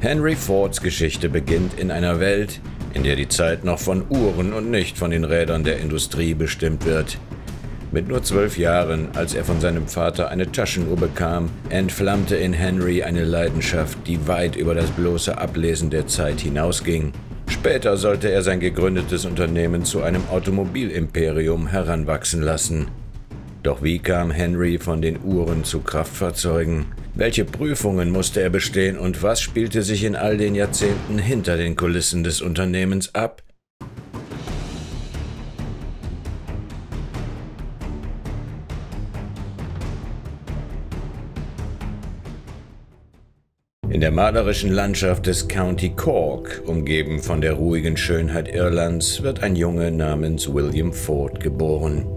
Henry Fords Geschichte beginnt in einer Welt, in der die Zeit noch von Uhren und nicht von den Rädern der Industrie bestimmt wird. Mit nur zwölf Jahren, als er von seinem Vater eine Taschenuhr bekam, entflammte in Henry eine Leidenschaft, die weit über das bloße Ablesen der Zeit hinausging. Später sollte er sein gegründetes Unternehmen zu einem Automobilimperium heranwachsen lassen. Doch wie kam Henry von den Uhren zu Kraftfahrzeugen? Welche Prüfungen musste er bestehen und was spielte sich in all den Jahrzehnten hinter den Kulissen des Unternehmens ab? In der malerischen Landschaft des County Cork, umgeben von der ruhigen Schönheit Irlands, wird ein Junge namens William Ford geboren.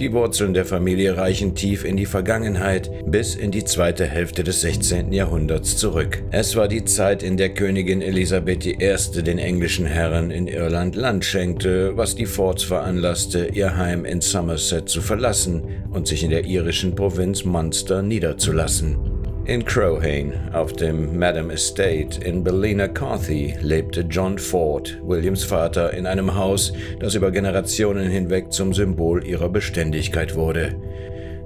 Die Wurzeln der Familie reichen tief in die Vergangenheit bis in die zweite Hälfte des 16. Jahrhunderts zurück. Es war die Zeit, in der Königin Elisabeth I. den englischen Herren in Irland Land schenkte, was die Fords veranlasste, ihr Heim in Somerset zu verlassen und sich in der irischen Provinz Munster niederzulassen. In Crowhane, auf dem Madam Estate in Ballina Carthy, lebte John Ford, Williams Vater, in einem Haus, das über Generationen hinweg zum Symbol ihrer Beständigkeit wurde.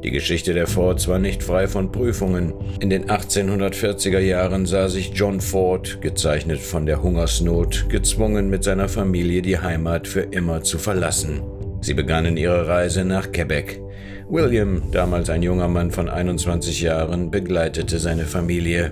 Die Geschichte der Fords war nicht frei von Prüfungen. In den 1840er Jahren sah sich John Ford, gezeichnet von der Hungersnot, gezwungen, mit seiner Familie die Heimat für immer zu verlassen. Sie begannen ihre Reise nach Quebec. William, damals ein junger Mann von 21 Jahren, begleitete seine Familie.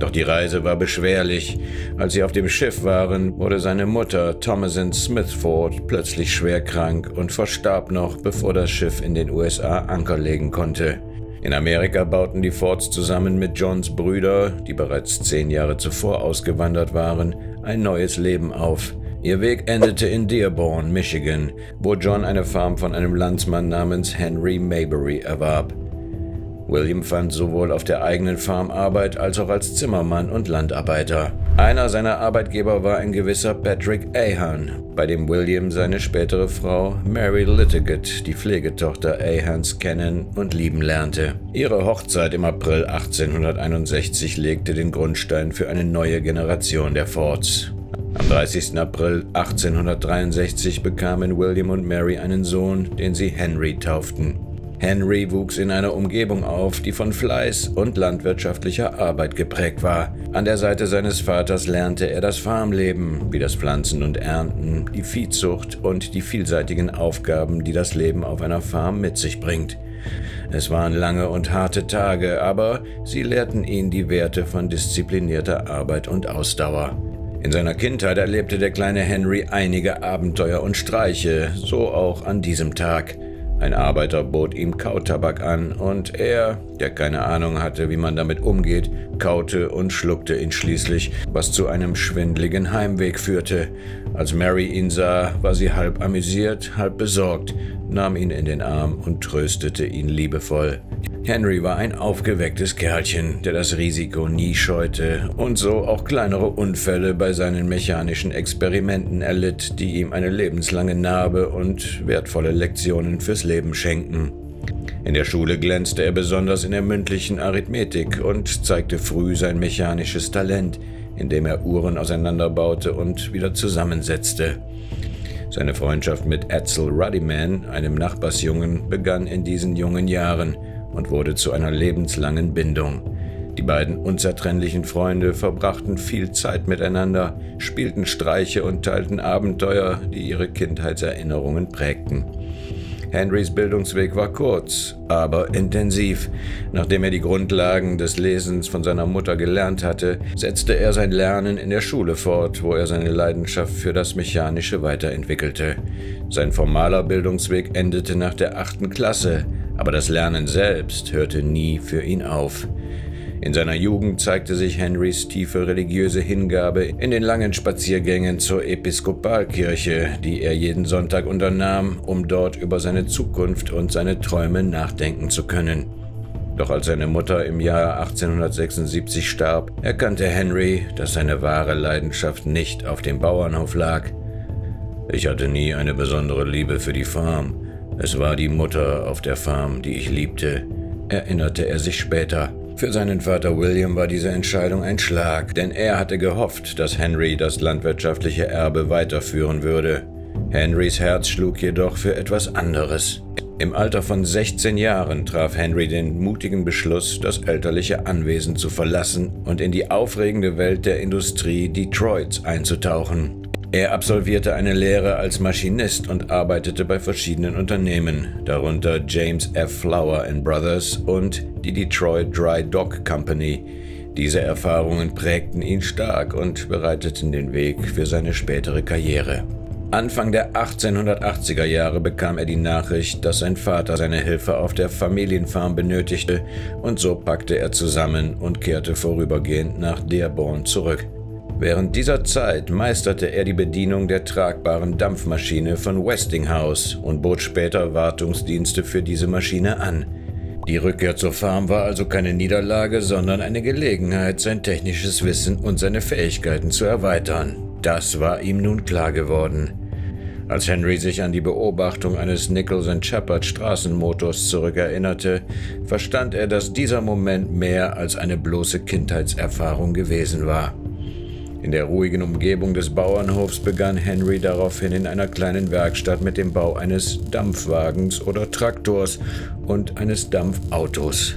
Doch die Reise war beschwerlich. Als sie auf dem Schiff waren, wurde seine Mutter, Thomasin Smithford, plötzlich schwer krank und verstarb noch, bevor das Schiff in den USA Anker legen konnte. In Amerika bauten die Fords zusammen mit Johns Brüder, die bereits zehn Jahre zuvor ausgewandert waren, ein neues Leben auf. Ihr Weg endete in Dearborn, Michigan, wo John eine Farm von einem Landsmann namens Henry Maybury erwarb. William fand sowohl auf der eigenen Farm Arbeit als auch als Zimmermann und Landarbeiter. Einer seiner Arbeitgeber war ein gewisser Patrick Ahern, bei dem William seine spätere Frau Mary Litigate, die Pflegetochter Ahans, kennen und lieben lernte. Ihre Hochzeit im April 1861 legte den Grundstein für eine neue Generation der Fords. Am 30. April 1863 bekamen William und Mary einen Sohn, den sie Henry tauften. Henry wuchs in einer Umgebung auf, die von Fleiß und landwirtschaftlicher Arbeit geprägt war. An der Seite seines Vaters lernte er das Farmleben, wie das Pflanzen und Ernten, die Viehzucht und die vielseitigen Aufgaben, die das Leben auf einer Farm mit sich bringt. Es waren lange und harte Tage, aber sie lehrten ihn die Werte von disziplinierter Arbeit und Ausdauer. In seiner Kindheit erlebte der kleine Henry einige Abenteuer und Streiche, so auch an diesem Tag. Ein Arbeiter bot ihm Kautabak an und er, der keine Ahnung hatte, wie man damit umgeht, kaute und schluckte ihn schließlich, was zu einem schwindligen Heimweg führte. Als Mary ihn sah, war sie halb amüsiert, halb besorgt, nahm ihn in den Arm und tröstete ihn liebevoll. Henry war ein aufgewecktes Kerlchen, der das Risiko nie scheute und so auch kleinere Unfälle bei seinen mechanischen Experimenten erlitt, die ihm eine lebenslange Narbe und wertvolle Lektionen fürs Leben schenkten. In der Schule glänzte er besonders in der mündlichen Arithmetik und zeigte früh sein mechanisches Talent, indem er Uhren auseinanderbaute und wieder zusammensetzte. Seine Freundschaft mit Edsel Ruddyman, einem Nachbarsjungen, begann in diesen jungen Jahren – und wurde zu einer lebenslangen Bindung. Die beiden unzertrennlichen Freunde verbrachten viel Zeit miteinander, spielten Streiche und teilten Abenteuer, die ihre Kindheitserinnerungen prägten. Henrys Bildungsweg war kurz, aber intensiv. Nachdem er die Grundlagen des Lesens von seiner Mutter gelernt hatte, setzte er sein Lernen in der Schule fort, wo er seine Leidenschaft für das Mechanische weiterentwickelte. Sein formaler Bildungsweg endete nach der achten Klasse, aber das Lernen selbst hörte nie für ihn auf. In seiner Jugend zeigte sich Henrys tiefe religiöse Hingabe in den langen Spaziergängen zur Episkopalkirche, die er jeden Sonntag unternahm, um dort über seine Zukunft und seine Träume nachdenken zu können. Doch als seine Mutter im Jahr 1876 starb, erkannte Henry, dass seine wahre Leidenschaft nicht auf dem Bauernhof lag. Ich hatte nie eine besondere Liebe für die Farm. Es war die Mutter auf der Farm, die ich liebte, erinnerte er sich später. Für seinen Vater William war diese Entscheidung ein Schlag, denn er hatte gehofft, dass Henry das landwirtschaftliche Erbe weiterführen würde. Henrys Herz schlug jedoch für etwas anderes. Im Alter von 16 Jahren traf Henry den mutigen Beschluss, das elterliche Anwesen zu verlassen und in die aufregende Welt der Industrie Detroits einzutauchen. Er absolvierte eine Lehre als Maschinist und arbeitete bei verschiedenen Unternehmen, darunter James F. Flower Brothers und die Detroit Dry Dock Company. Diese Erfahrungen prägten ihn stark und bereiteten den Weg für seine spätere Karriere. Anfang der 1880er Jahre bekam er die Nachricht, dass sein Vater seine Hilfe auf der Familienfarm benötigte, und so packte er zusammen und kehrte vorübergehend nach Dearborn zurück. Während dieser Zeit meisterte er die Bedienung der tragbaren Dampfmaschine von Westinghouse und bot später Wartungsdienste für diese Maschine an. Die Rückkehr zur Farm war also keine Niederlage, sondern eine Gelegenheit, sein technisches Wissen und seine Fähigkeiten zu erweitern. Das war ihm nun klar geworden. Als Henry sich an die Beobachtung eines Nichols Shepard Straßenmotors zurückerinnerte, verstand er, dass dieser Moment mehr als eine bloße Kindheitserfahrung gewesen war. In der ruhigen Umgebung des Bauernhofs begann Henry daraufhin in einer kleinen Werkstatt mit dem Bau eines Dampfwagens oder Traktors und eines Dampfautos.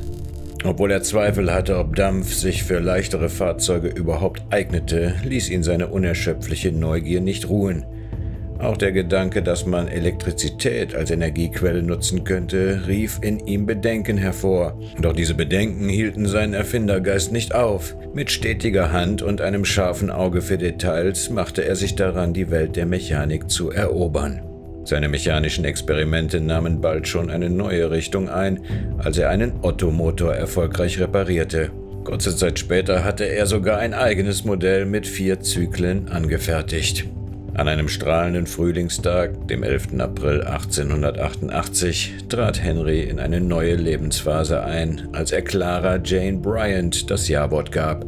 Obwohl er Zweifel hatte, ob Dampf sich für leichtere Fahrzeuge überhaupt eignete, ließ ihn seine unerschöpfliche Neugier nicht ruhen. Auch der Gedanke, dass man Elektrizität als Energiequelle nutzen könnte, rief in ihm Bedenken hervor. Doch diese Bedenken hielten seinen Erfindergeist nicht auf. Mit stetiger Hand und einem scharfen Auge für Details machte er sich daran, die Welt der Mechanik zu erobern. Seine mechanischen Experimente nahmen bald schon eine neue Richtung ein, als er einen Ottomotor erfolgreich reparierte. Kurze Zeit später hatte er sogar ein eigenes Modell mit vier Zyklen angefertigt. An einem strahlenden Frühlingstag, dem 11. April 1888, trat Henry in eine neue Lebensphase ein, als er Clara Jane Bryant das Jawort gab.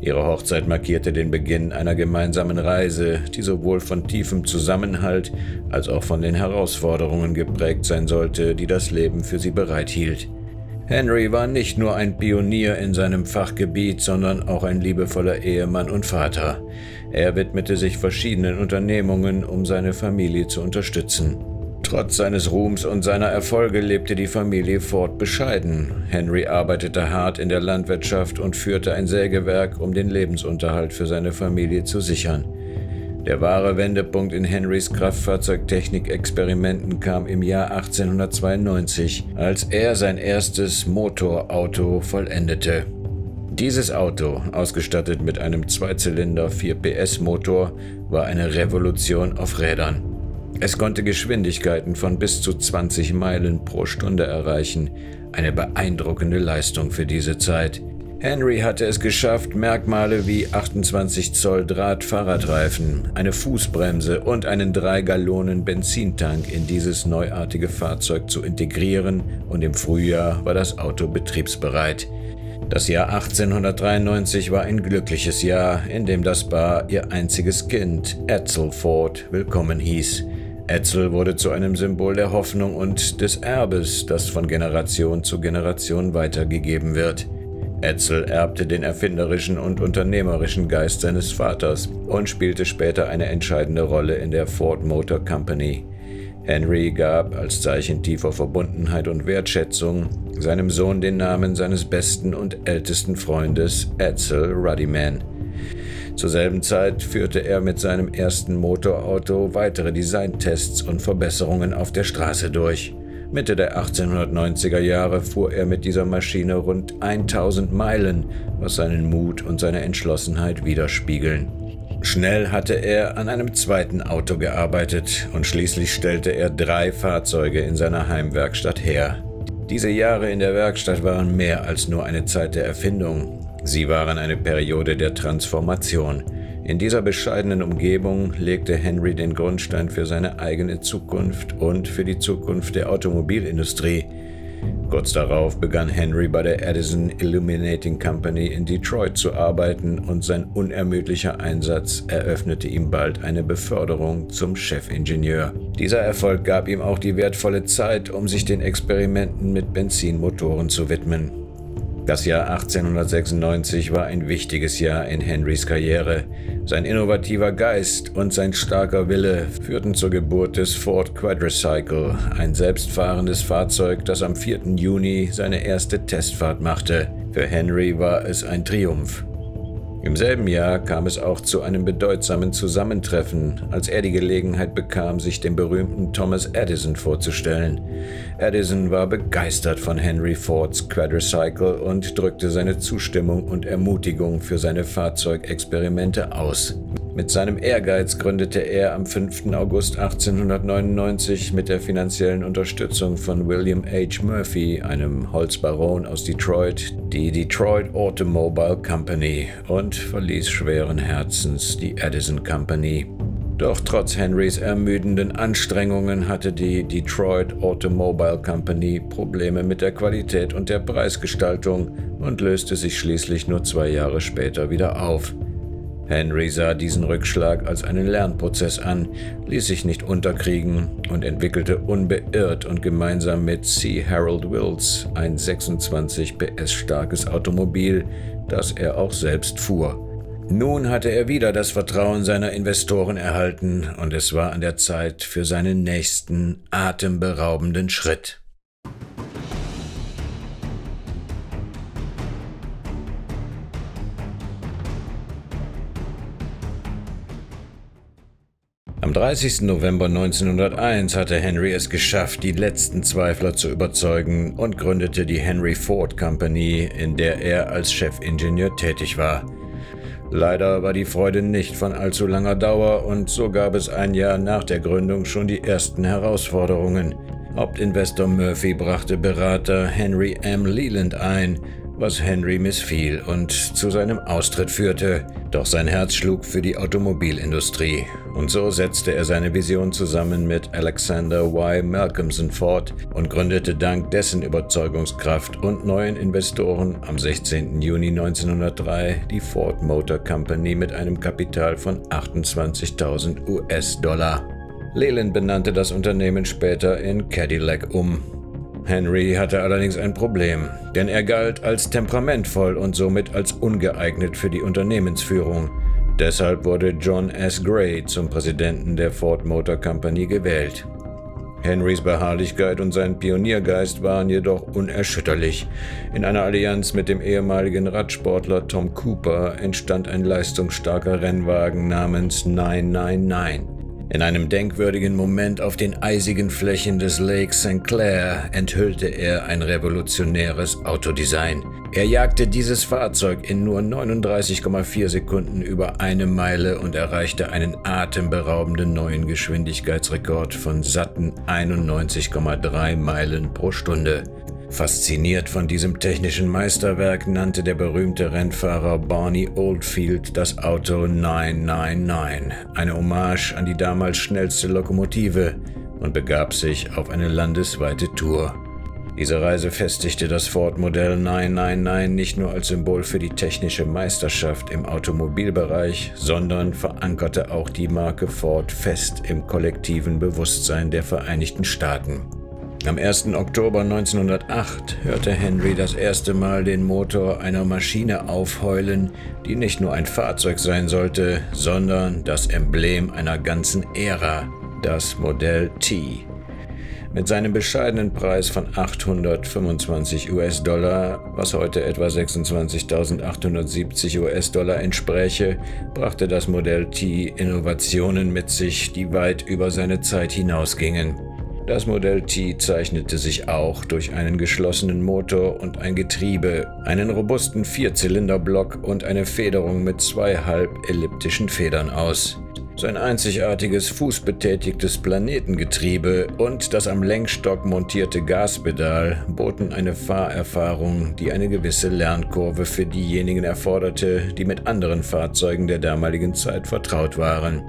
Ihre Hochzeit markierte den Beginn einer gemeinsamen Reise, die sowohl von tiefem Zusammenhalt als auch von den Herausforderungen geprägt sein sollte, die das Leben für sie bereithielt. Henry war nicht nur ein Pionier in seinem Fachgebiet, sondern auch ein liebevoller Ehemann und Vater. Er widmete sich verschiedenen Unternehmungen, um seine Familie zu unterstützen. Trotz seines Ruhms und seiner Erfolge lebte die Familie Ford bescheiden. Henry arbeitete hart in der Landwirtschaft und führte ein Sägewerk, um den Lebensunterhalt für seine Familie zu sichern. Der wahre Wendepunkt in Henrys Kraftfahrzeugtechnik-Experimenten kam im Jahr 1892, als er sein erstes Motorauto vollendete. Dieses Auto, ausgestattet mit einem Zweizylinder 4 PS Motor, war eine Revolution auf Rädern. Es konnte Geschwindigkeiten von bis zu 20 Meilen pro Stunde erreichen, eine beeindruckende Leistung für diese Zeit. Henry hatte es geschafft, Merkmale wie 28 Zoll Draht-Fahrradreifen, eine Fußbremse und einen 3 Gallonen Benzintank in dieses neuartige Fahrzeug zu integrieren und im Frühjahr war das Auto betriebsbereit. Das Jahr 1893 war ein glückliches Jahr, in dem das Paar ihr einziges Kind, Edsel Ford, willkommen hieß. Edsel wurde zu einem Symbol der Hoffnung und des Erbes, das von Generation zu Generation weitergegeben wird. Edsel erbte den erfinderischen und unternehmerischen Geist seines Vaters und spielte später eine entscheidende Rolle in der Ford Motor Company. Henry gab als Zeichen tiefer Verbundenheit und Wertschätzung seinem Sohn den Namen seines besten und ältesten Freundes Edsel Ruddyman. Zur selben Zeit führte er mit seinem ersten Motorauto weitere Designtests und Verbesserungen auf der Straße durch. Mitte der 1890er Jahre fuhr er mit dieser Maschine rund 1000 Meilen, was seinen Mut und seine Entschlossenheit widerspiegeln. Schnell hatte er an einem zweiten Auto gearbeitet und schließlich stellte er drei Fahrzeuge in seiner Heimwerkstatt her. Diese Jahre in der Werkstatt waren mehr als nur eine Zeit der Erfindung. Sie waren eine Periode der Transformation. In dieser bescheidenen Umgebung legte Henry den Grundstein für seine eigene Zukunft und für die Zukunft der Automobilindustrie. Kurz darauf begann Henry bei der Edison Illuminating Company in Detroit zu arbeiten und sein unermüdlicher Einsatz eröffnete ihm bald eine Beförderung zum Chefingenieur. Dieser Erfolg gab ihm auch die wertvolle Zeit, um sich den Experimenten mit Benzinmotoren zu widmen. Das Jahr 1896 war ein wichtiges Jahr in Henrys Karriere. Sein innovativer Geist und sein starker Wille führten zur Geburt des Ford Quadricycle, ein selbstfahrendes Fahrzeug, das am 4. Juni seine erste Testfahrt machte. Für Henry war es ein Triumph. Im selben Jahr kam es auch zu einem bedeutsamen Zusammentreffen, als er die Gelegenheit bekam, sich dem berühmten Thomas Edison vorzustellen. Edison war begeistert von Henry Fords Quadricycle und drückte seine Zustimmung und Ermutigung für seine Fahrzeugexperimente aus. Mit seinem Ehrgeiz gründete er am 5. August 1899 mit der finanziellen Unterstützung von William H. Murphy, einem Holzbaron aus Detroit, die Detroit Automobile Company und verließ schweren Herzens die Edison Company. Doch trotz Henrys ermüdenden Anstrengungen hatte die Detroit Automobile Company Probleme mit der Qualität und der Preisgestaltung und löste sich schließlich nur zwei Jahre später wieder auf. Henry sah diesen Rückschlag als einen Lernprozess an, ließ sich nicht unterkriegen und entwickelte unbeirrt und gemeinsam mit C. Harold Wills ein 26 PS starkes Automobil, das er auch selbst fuhr. Nun hatte er wieder das Vertrauen seiner Investoren erhalten und es war an der Zeit für seinen nächsten atemberaubenden Schritt. Am 30. November 1901 hatte Henry es geschafft, die letzten Zweifler zu überzeugen und gründete die Henry Ford Company, in der er als Chefingenieur tätig war. Leider war die Freude nicht von allzu langer Dauer und so gab es ein Jahr nach der Gründung schon die ersten Herausforderungen. Hauptinvestor Murphy brachte Berater Henry M. Leland ein, was Henry missfiel und zu seinem Austritt führte. Doch sein Herz schlug für die Automobilindustrie und so setzte er seine Vision zusammen mit Alexander Y. Malcolmson fort und gründete dank dessen Überzeugungskraft und neuen Investoren am 16. Juni 1903 die Ford Motor Company mit einem Kapital von 28.000 US-Dollar. Leland benannte das Unternehmen später in Cadillac um Henry hatte allerdings ein Problem, denn er galt als temperamentvoll und somit als ungeeignet für die Unternehmensführung. Deshalb wurde John S. Gray zum Präsidenten der Ford Motor Company gewählt. Henrys Beharrlichkeit und sein Pioniergeist waren jedoch unerschütterlich. In einer Allianz mit dem ehemaligen Radsportler Tom Cooper entstand ein leistungsstarker Rennwagen namens 999. In einem denkwürdigen Moment auf den eisigen Flächen des Lake St. Clair enthüllte er ein revolutionäres Autodesign. Er jagte dieses Fahrzeug in nur 39,4 Sekunden über eine Meile und erreichte einen atemberaubenden neuen Geschwindigkeitsrekord von satten 91,3 Meilen pro Stunde. Fasziniert von diesem technischen Meisterwerk nannte der berühmte Rennfahrer Barney Oldfield das Auto 999, eine Hommage an die damals schnellste Lokomotive, und begab sich auf eine landesweite Tour. Diese Reise festigte das Ford-Modell 999 nicht nur als Symbol für die technische Meisterschaft im Automobilbereich, sondern verankerte auch die Marke Ford fest im kollektiven Bewusstsein der Vereinigten Staaten. Am 1. Oktober 1908 hörte Henry das erste Mal den Motor einer Maschine aufheulen, die nicht nur ein Fahrzeug sein sollte, sondern das Emblem einer ganzen Ära, das Modell T. Mit seinem bescheidenen Preis von 825 US-Dollar, was heute etwa 26.870 US-Dollar entspräche, brachte das Modell T Innovationen mit sich, die weit über seine Zeit hinausgingen. Das Modell T zeichnete sich auch durch einen geschlossenen Motor und ein Getriebe, einen robusten Vierzylinderblock und eine Federung mit zwei halb elliptischen Federn aus. Sein einzigartiges fußbetätigtes Planetengetriebe und das am Lenkstock montierte Gaspedal boten eine Fahrerfahrung, die eine gewisse Lernkurve für diejenigen erforderte, die mit anderen Fahrzeugen der damaligen Zeit vertraut waren.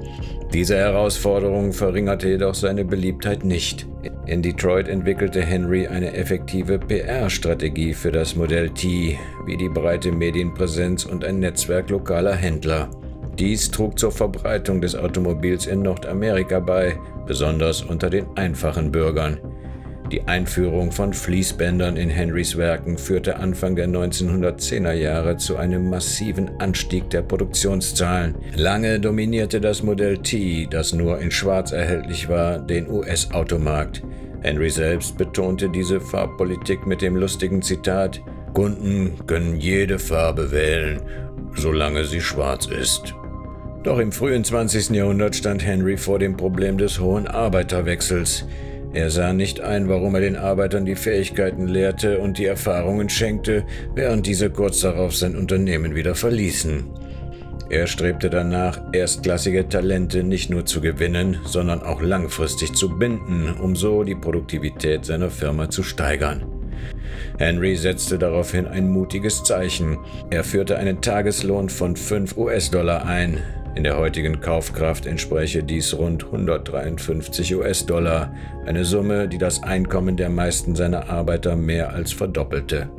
Diese Herausforderung verringerte jedoch seine Beliebtheit nicht. In Detroit entwickelte Henry eine effektive PR-Strategie für das Modell T, wie die breite Medienpräsenz und ein Netzwerk lokaler Händler. Dies trug zur Verbreitung des Automobils in Nordamerika bei, besonders unter den einfachen Bürgern. Die Einführung von Fließbändern in Henrys Werken führte Anfang der 1910er Jahre zu einem massiven Anstieg der Produktionszahlen. Lange dominierte das Modell T, das nur in Schwarz erhältlich war, den US-Automarkt. Henry selbst betonte diese Farbpolitik mit dem lustigen Zitat Kunden können jede Farbe wählen, solange sie schwarz ist. Doch im frühen 20. Jahrhundert stand Henry vor dem Problem des hohen Arbeiterwechsels. Er sah nicht ein, warum er den Arbeitern die Fähigkeiten lehrte und die Erfahrungen schenkte, während diese kurz darauf sein Unternehmen wieder verließen. Er strebte danach, erstklassige Talente nicht nur zu gewinnen, sondern auch langfristig zu binden, um so die Produktivität seiner Firma zu steigern. Henry setzte daraufhin ein mutiges Zeichen. Er führte einen Tageslohn von 5 US-Dollar ein, in der heutigen Kaufkraft entspräche dies rund 153 US-Dollar, eine Summe, die das Einkommen der meisten seiner Arbeiter mehr als verdoppelte.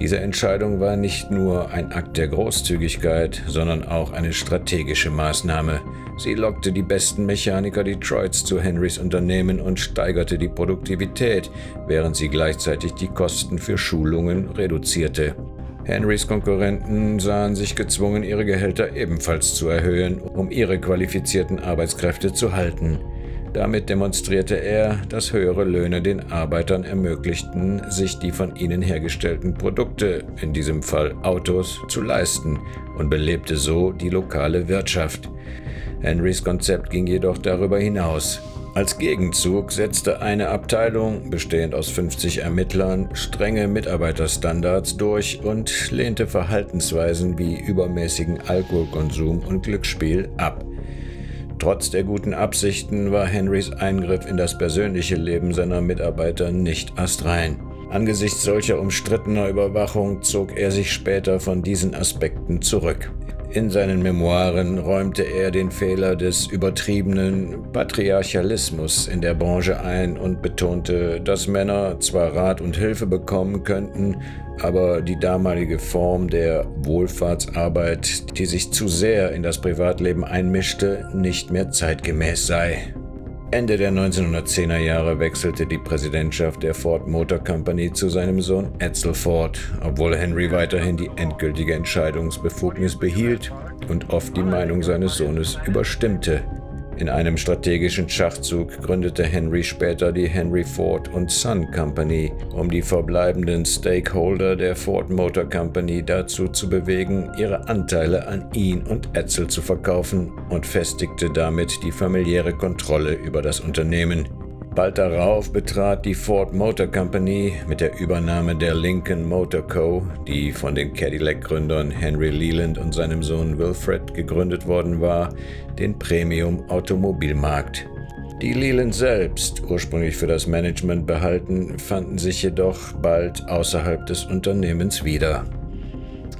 Diese Entscheidung war nicht nur ein Akt der Großzügigkeit, sondern auch eine strategische Maßnahme. Sie lockte die besten Mechaniker Detroits zu Henrys Unternehmen und steigerte die Produktivität, während sie gleichzeitig die Kosten für Schulungen reduzierte. Henrys Konkurrenten sahen sich gezwungen, ihre Gehälter ebenfalls zu erhöhen, um ihre qualifizierten Arbeitskräfte zu halten. Damit demonstrierte er, dass höhere Löhne den Arbeitern ermöglichten, sich die von ihnen hergestellten Produkte, in diesem Fall Autos, zu leisten und belebte so die lokale Wirtschaft. Henrys Konzept ging jedoch darüber hinaus. Als Gegenzug setzte eine Abteilung, bestehend aus 50 Ermittlern, strenge Mitarbeiterstandards durch und lehnte Verhaltensweisen wie übermäßigen Alkoholkonsum und Glücksspiel ab. Trotz der guten Absichten war Henrys Eingriff in das persönliche Leben seiner Mitarbeiter nicht astrein. Angesichts solcher umstrittener Überwachung zog er sich später von diesen Aspekten zurück. In seinen Memoiren räumte er den Fehler des übertriebenen Patriarchalismus in der Branche ein und betonte, dass Männer zwar Rat und Hilfe bekommen könnten, aber die damalige Form der Wohlfahrtsarbeit, die sich zu sehr in das Privatleben einmischte, nicht mehr zeitgemäß sei. Ende der 1910er Jahre wechselte die Präsidentschaft der Ford Motor Company zu seinem Sohn Edsel Ford, obwohl Henry weiterhin die endgültige Entscheidungsbefugnis behielt und oft die Meinung seines Sohnes überstimmte. In einem strategischen Schachzug gründete Henry später die Henry Ford Son Company, um die verbleibenden Stakeholder der Ford Motor Company dazu zu bewegen, ihre Anteile an ihn und Edsel zu verkaufen und festigte damit die familiäre Kontrolle über das Unternehmen. Bald darauf betrat die Ford Motor Company mit der Übernahme der Lincoln Motor Co., die von den Cadillac-Gründern Henry Leland und seinem Sohn Wilfred gegründet worden war, den Premium-Automobilmarkt. Die Leland selbst, ursprünglich für das Management behalten, fanden sich jedoch bald außerhalb des Unternehmens wieder.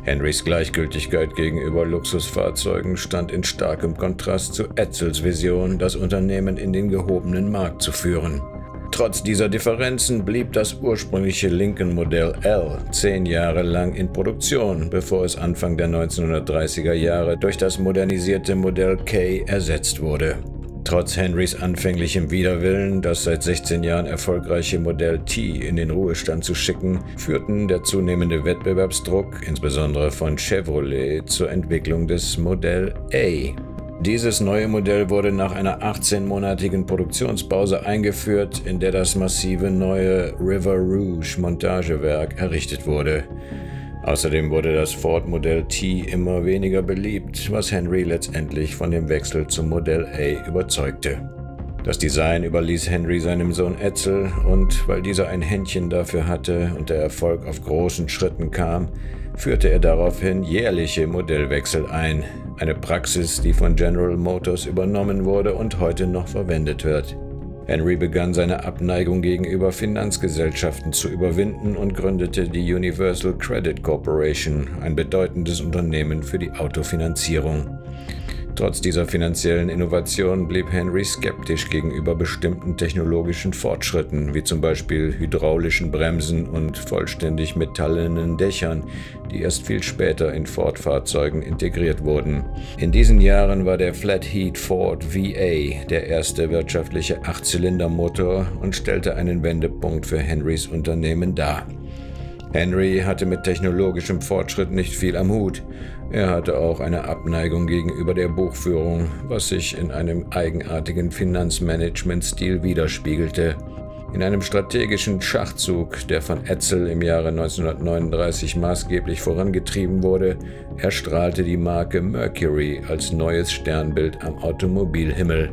Henrys Gleichgültigkeit gegenüber Luxusfahrzeugen stand in starkem Kontrast zu Edsels Vision, das Unternehmen in den gehobenen Markt zu führen. Trotz dieser Differenzen blieb das ursprüngliche Lincoln Modell L zehn Jahre lang in Produktion, bevor es Anfang der 1930er Jahre durch das modernisierte Modell K ersetzt wurde. Trotz Henrys anfänglichem Widerwillen, das seit 16 Jahren erfolgreiche Modell T in den Ruhestand zu schicken, führten der zunehmende Wettbewerbsdruck, insbesondere von Chevrolet, zur Entwicklung des Modell A. Dieses neue Modell wurde nach einer 18-monatigen Produktionspause eingeführt, in der das massive neue River Rouge Montagewerk errichtet wurde. Außerdem wurde das Ford Modell T immer weniger beliebt, was Henry letztendlich von dem Wechsel zum Modell A überzeugte. Das Design überließ Henry seinem Sohn Edsel und weil dieser ein Händchen dafür hatte und der Erfolg auf großen Schritten kam, führte er daraufhin jährliche Modellwechsel ein, eine Praxis, die von General Motors übernommen wurde und heute noch verwendet wird. Henry begann seine Abneigung gegenüber Finanzgesellschaften zu überwinden und gründete die Universal Credit Corporation, ein bedeutendes Unternehmen für die Autofinanzierung. Trotz dieser finanziellen Innovation blieb Henry skeptisch gegenüber bestimmten technologischen Fortschritten, wie zum Beispiel hydraulischen Bremsen und vollständig metallenen Dächern, die erst viel später in Ford-Fahrzeugen integriert wurden. In diesen Jahren war der Flatheat Ford VA der erste wirtschaftliche Achtzylindermotor und stellte einen Wendepunkt für Henrys Unternehmen dar. Henry hatte mit technologischem Fortschritt nicht viel am Hut. Er hatte auch eine Abneigung gegenüber der Buchführung, was sich in einem eigenartigen Finanzmanagementstil widerspiegelte. In einem strategischen Schachzug, der von Etzel im Jahre 1939 maßgeblich vorangetrieben wurde, erstrahlte die Marke Mercury als neues Sternbild am Automobilhimmel.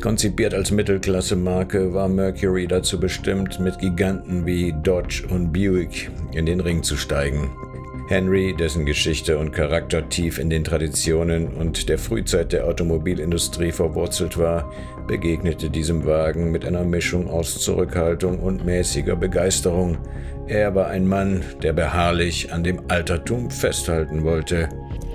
Konzipiert als Mittelklasse-Marke war Mercury dazu bestimmt, mit Giganten wie Dodge und Buick in den Ring zu steigen. Henry, dessen Geschichte und Charakter tief in den Traditionen und der Frühzeit der Automobilindustrie verwurzelt war, begegnete diesem Wagen mit einer Mischung aus Zurückhaltung und mäßiger Begeisterung. Er war ein Mann, der beharrlich an dem Altertum festhalten wollte.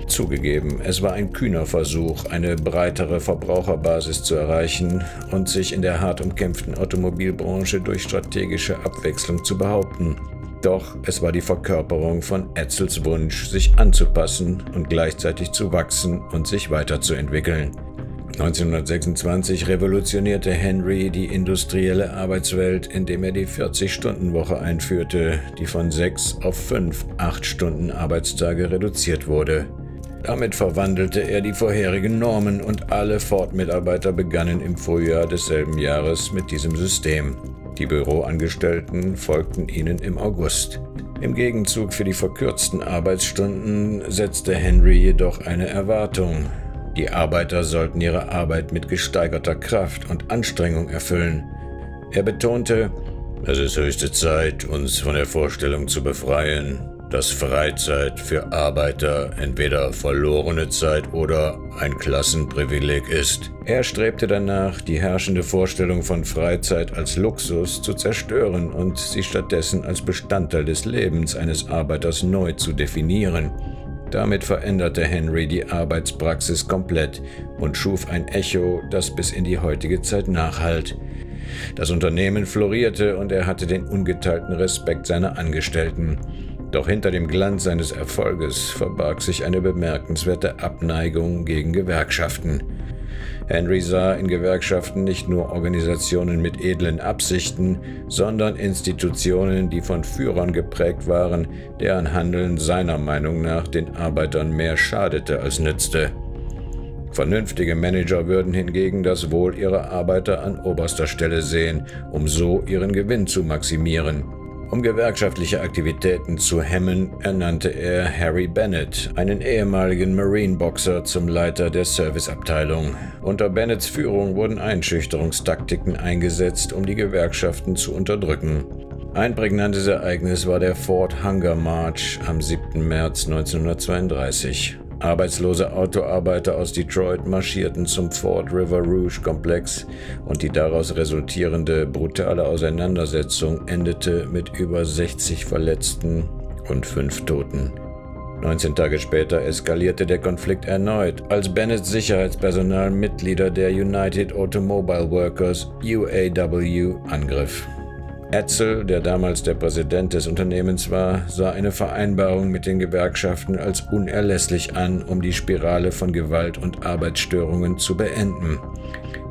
Zugegeben, es war ein kühner Versuch, eine breitere Verbraucherbasis zu erreichen und sich in der hart umkämpften Automobilbranche durch strategische Abwechslung zu behaupten. Doch es war die Verkörperung von Etzels Wunsch, sich anzupassen und gleichzeitig zu wachsen und sich weiterzuentwickeln. 1926 revolutionierte Henry die industrielle Arbeitswelt, indem er die 40-Stunden-Woche einführte, die von sechs auf fünf Acht-Stunden-Arbeitstage reduziert wurde. Damit verwandelte er die vorherigen Normen und alle Ford-Mitarbeiter begannen im Frühjahr desselben Jahres mit diesem System. Die Büroangestellten folgten ihnen im August. Im Gegenzug für die verkürzten Arbeitsstunden setzte Henry jedoch eine Erwartung. Die Arbeiter sollten ihre Arbeit mit gesteigerter Kraft und Anstrengung erfüllen. Er betonte, es ist höchste Zeit, uns von der Vorstellung zu befreien, dass Freizeit für Arbeiter entweder verlorene Zeit oder ein Klassenprivileg ist. Er strebte danach, die herrschende Vorstellung von Freizeit als Luxus zu zerstören und sie stattdessen als Bestandteil des Lebens eines Arbeiters neu zu definieren. Damit veränderte Henry die Arbeitspraxis komplett und schuf ein Echo, das bis in die heutige Zeit nachhallt. Das Unternehmen florierte und er hatte den ungeteilten Respekt seiner Angestellten. Doch hinter dem Glanz seines Erfolges verbarg sich eine bemerkenswerte Abneigung gegen Gewerkschaften. Henry sah in Gewerkschaften nicht nur Organisationen mit edlen Absichten, sondern Institutionen, die von Führern geprägt waren, deren Handeln seiner Meinung nach den Arbeitern mehr schadete als nützte. Vernünftige Manager würden hingegen das Wohl ihrer Arbeiter an oberster Stelle sehen, um so ihren Gewinn zu maximieren. Um gewerkschaftliche Aktivitäten zu hemmen, ernannte er Harry Bennett, einen ehemaligen Marine-Boxer, zum Leiter der Serviceabteilung. Unter Bennetts Führung wurden Einschüchterungstaktiken eingesetzt, um die Gewerkschaften zu unterdrücken. Ein prägnantes Ereignis war der Ford Hunger March am 7. März 1932. Arbeitslose Autoarbeiter aus Detroit marschierten zum Fort River Rouge Komplex und die daraus resultierende brutale Auseinandersetzung endete mit über 60 Verletzten und fünf Toten. 19 Tage später eskalierte der Konflikt erneut, als Bennetts Sicherheitspersonal Mitglieder der United Automobile Workers UAW angriff. Etzel, der damals der Präsident des Unternehmens war, sah eine Vereinbarung mit den Gewerkschaften als unerlässlich an, um die Spirale von Gewalt und Arbeitsstörungen zu beenden.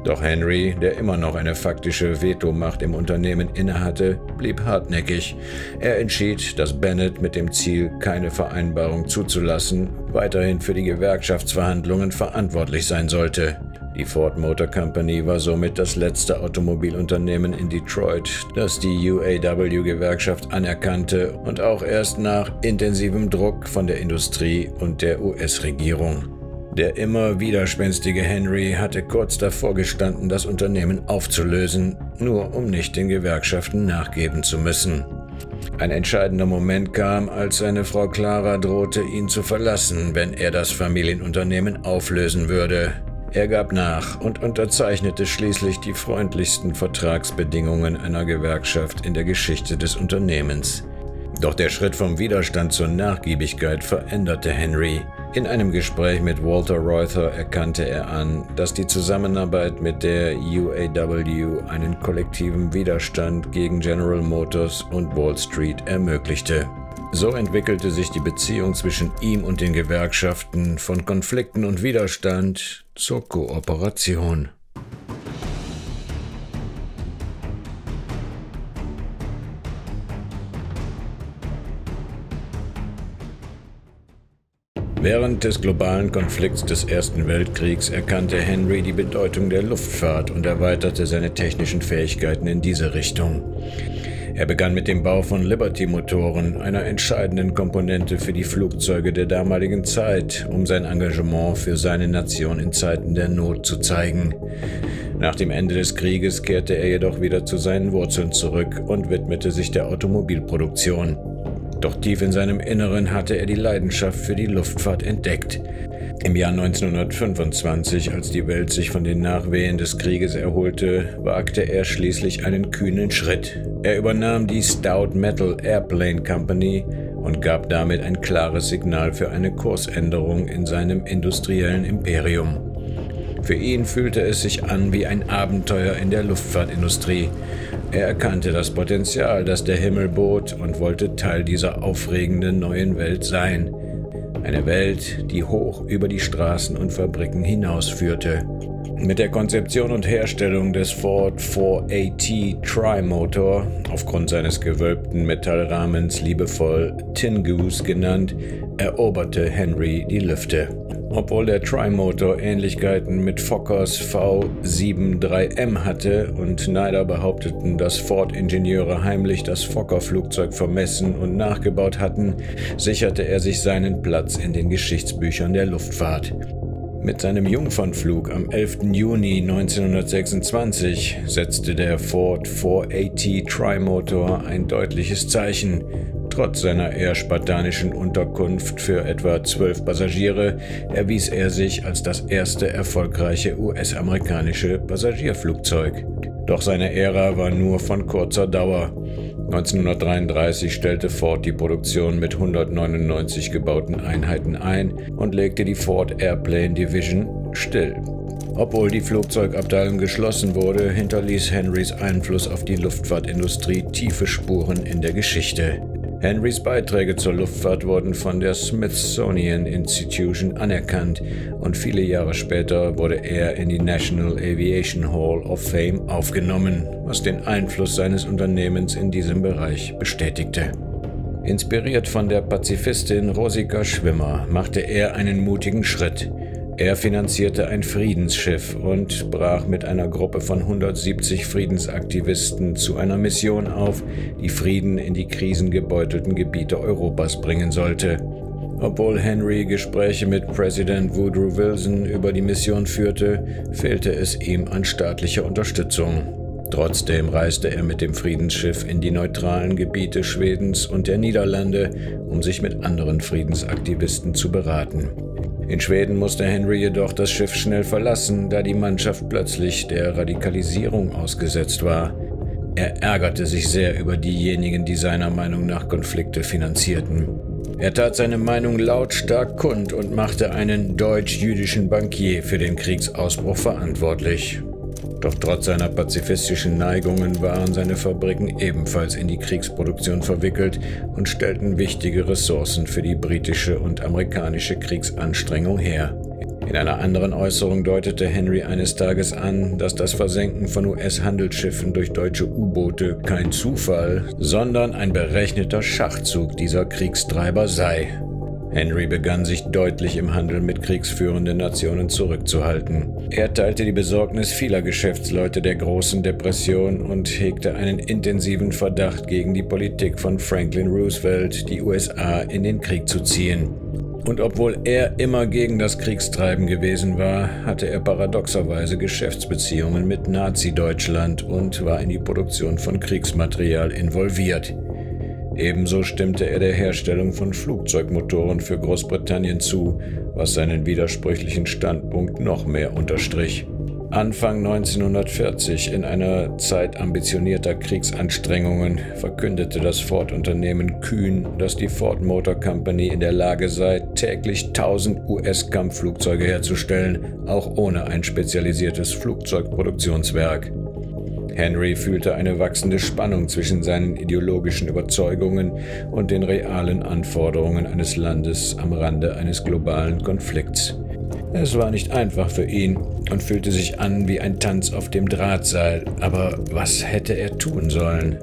Doch Henry, der immer noch eine faktische Vetomacht im Unternehmen innehatte, blieb hartnäckig. Er entschied, dass Bennett mit dem Ziel, keine Vereinbarung zuzulassen, weiterhin für die Gewerkschaftsverhandlungen verantwortlich sein sollte. Die Ford Motor Company war somit das letzte Automobilunternehmen in Detroit, das die UAW-Gewerkschaft anerkannte und auch erst nach intensivem Druck von der Industrie und der US-Regierung. Der immer widerspenstige Henry hatte kurz davor gestanden, das Unternehmen aufzulösen, nur um nicht den Gewerkschaften nachgeben zu müssen. Ein entscheidender Moment kam, als seine Frau Clara drohte, ihn zu verlassen, wenn er das Familienunternehmen auflösen würde. Er gab nach und unterzeichnete schließlich die freundlichsten Vertragsbedingungen einer Gewerkschaft in der Geschichte des Unternehmens. Doch der Schritt vom Widerstand zur Nachgiebigkeit veränderte Henry. In einem Gespräch mit Walter Reuther erkannte er an, dass die Zusammenarbeit mit der UAW einen kollektiven Widerstand gegen General Motors und Wall Street ermöglichte. So entwickelte sich die Beziehung zwischen ihm und den Gewerkschaften von Konflikten und Widerstand zur Kooperation. Während des globalen Konflikts des Ersten Weltkriegs erkannte Henry die Bedeutung der Luftfahrt und erweiterte seine technischen Fähigkeiten in diese Richtung. Er begann mit dem Bau von Liberty-Motoren, einer entscheidenden Komponente für die Flugzeuge der damaligen Zeit, um sein Engagement für seine Nation in Zeiten der Not zu zeigen. Nach dem Ende des Krieges kehrte er jedoch wieder zu seinen Wurzeln zurück und widmete sich der Automobilproduktion. Doch tief in seinem Inneren hatte er die Leidenschaft für die Luftfahrt entdeckt. Im Jahr 1925, als die Welt sich von den Nachwehen des Krieges erholte, wagte er schließlich einen kühnen Schritt. Er übernahm die Stout Metal Airplane Company und gab damit ein klares Signal für eine Kursänderung in seinem industriellen Imperium. Für ihn fühlte es sich an wie ein Abenteuer in der Luftfahrtindustrie. Er erkannte das Potenzial, das der Himmel bot und wollte Teil dieser aufregenden neuen Welt sein. Eine Welt, die hoch über die Straßen und Fabriken hinausführte. Mit der Konzeption und Herstellung des Ford 4AT Tri-Motor, aufgrund seines gewölbten Metallrahmens liebevoll Tin Goose genannt, eroberte Henry die Lüfte. Obwohl der Trimotor Ähnlichkeiten mit Fokkers V73M hatte und Neider behaupteten, dass Ford-Ingenieure heimlich das Fokker-Flugzeug vermessen und nachgebaut hatten, sicherte er sich seinen Platz in den Geschichtsbüchern der Luftfahrt. Mit seinem Jungfernflug am 11. Juni 1926 setzte der Ford 480 Trimotor ein deutliches Zeichen Trotz seiner eher spartanischen Unterkunft für etwa zwölf Passagiere erwies er sich als das erste erfolgreiche US-amerikanische Passagierflugzeug. Doch seine Ära war nur von kurzer Dauer. 1933 stellte Ford die Produktion mit 199 gebauten Einheiten ein und legte die Ford Airplane Division still. Obwohl die Flugzeugabteilung geschlossen wurde, hinterließ Henrys Einfluss auf die Luftfahrtindustrie tiefe Spuren in der Geschichte. Henrys Beiträge zur Luftfahrt wurden von der Smithsonian Institution anerkannt und viele Jahre später wurde er in die National Aviation Hall of Fame aufgenommen, was den Einfluss seines Unternehmens in diesem Bereich bestätigte. Inspiriert von der Pazifistin Rosika Schwimmer machte er einen mutigen Schritt. Er finanzierte ein Friedensschiff und brach mit einer Gruppe von 170 Friedensaktivisten zu einer Mission auf, die Frieden in die krisengebeutelten Gebiete Europas bringen sollte. Obwohl Henry Gespräche mit Präsident Woodrow Wilson über die Mission führte, fehlte es ihm an staatlicher Unterstützung. Trotzdem reiste er mit dem Friedensschiff in die neutralen Gebiete Schwedens und der Niederlande, um sich mit anderen Friedensaktivisten zu beraten. In Schweden musste Henry jedoch das Schiff schnell verlassen, da die Mannschaft plötzlich der Radikalisierung ausgesetzt war. Er ärgerte sich sehr über diejenigen, die seiner Meinung nach Konflikte finanzierten. Er tat seine Meinung lautstark kund und machte einen deutsch-jüdischen Bankier für den Kriegsausbruch verantwortlich. Doch trotz seiner pazifistischen Neigungen waren seine Fabriken ebenfalls in die Kriegsproduktion verwickelt und stellten wichtige Ressourcen für die britische und amerikanische Kriegsanstrengung her. In einer anderen Äußerung deutete Henry eines Tages an, dass das Versenken von US-Handelsschiffen durch deutsche U-Boote kein Zufall, sondern ein berechneter Schachzug dieser Kriegstreiber sei. Henry begann sich deutlich im Handel mit kriegsführenden Nationen zurückzuhalten. Er teilte die Besorgnis vieler Geschäftsleute der großen Depression und hegte einen intensiven Verdacht gegen die Politik von Franklin Roosevelt, die USA in den Krieg zu ziehen. Und obwohl er immer gegen das Kriegstreiben gewesen war, hatte er paradoxerweise Geschäftsbeziehungen mit Nazi-Deutschland und war in die Produktion von Kriegsmaterial involviert. Ebenso stimmte er der Herstellung von Flugzeugmotoren für Großbritannien zu, was seinen widersprüchlichen Standpunkt noch mehr unterstrich. Anfang 1940, in einer Zeit ambitionierter Kriegsanstrengungen, verkündete das Ford-Unternehmen kühn, dass die Ford Motor Company in der Lage sei, täglich 1000 US-Kampfflugzeuge herzustellen, auch ohne ein spezialisiertes Flugzeugproduktionswerk. Henry fühlte eine wachsende Spannung zwischen seinen ideologischen Überzeugungen und den realen Anforderungen eines Landes am Rande eines globalen Konflikts. Es war nicht einfach für ihn und fühlte sich an wie ein Tanz auf dem Drahtseil, aber was hätte er tun sollen?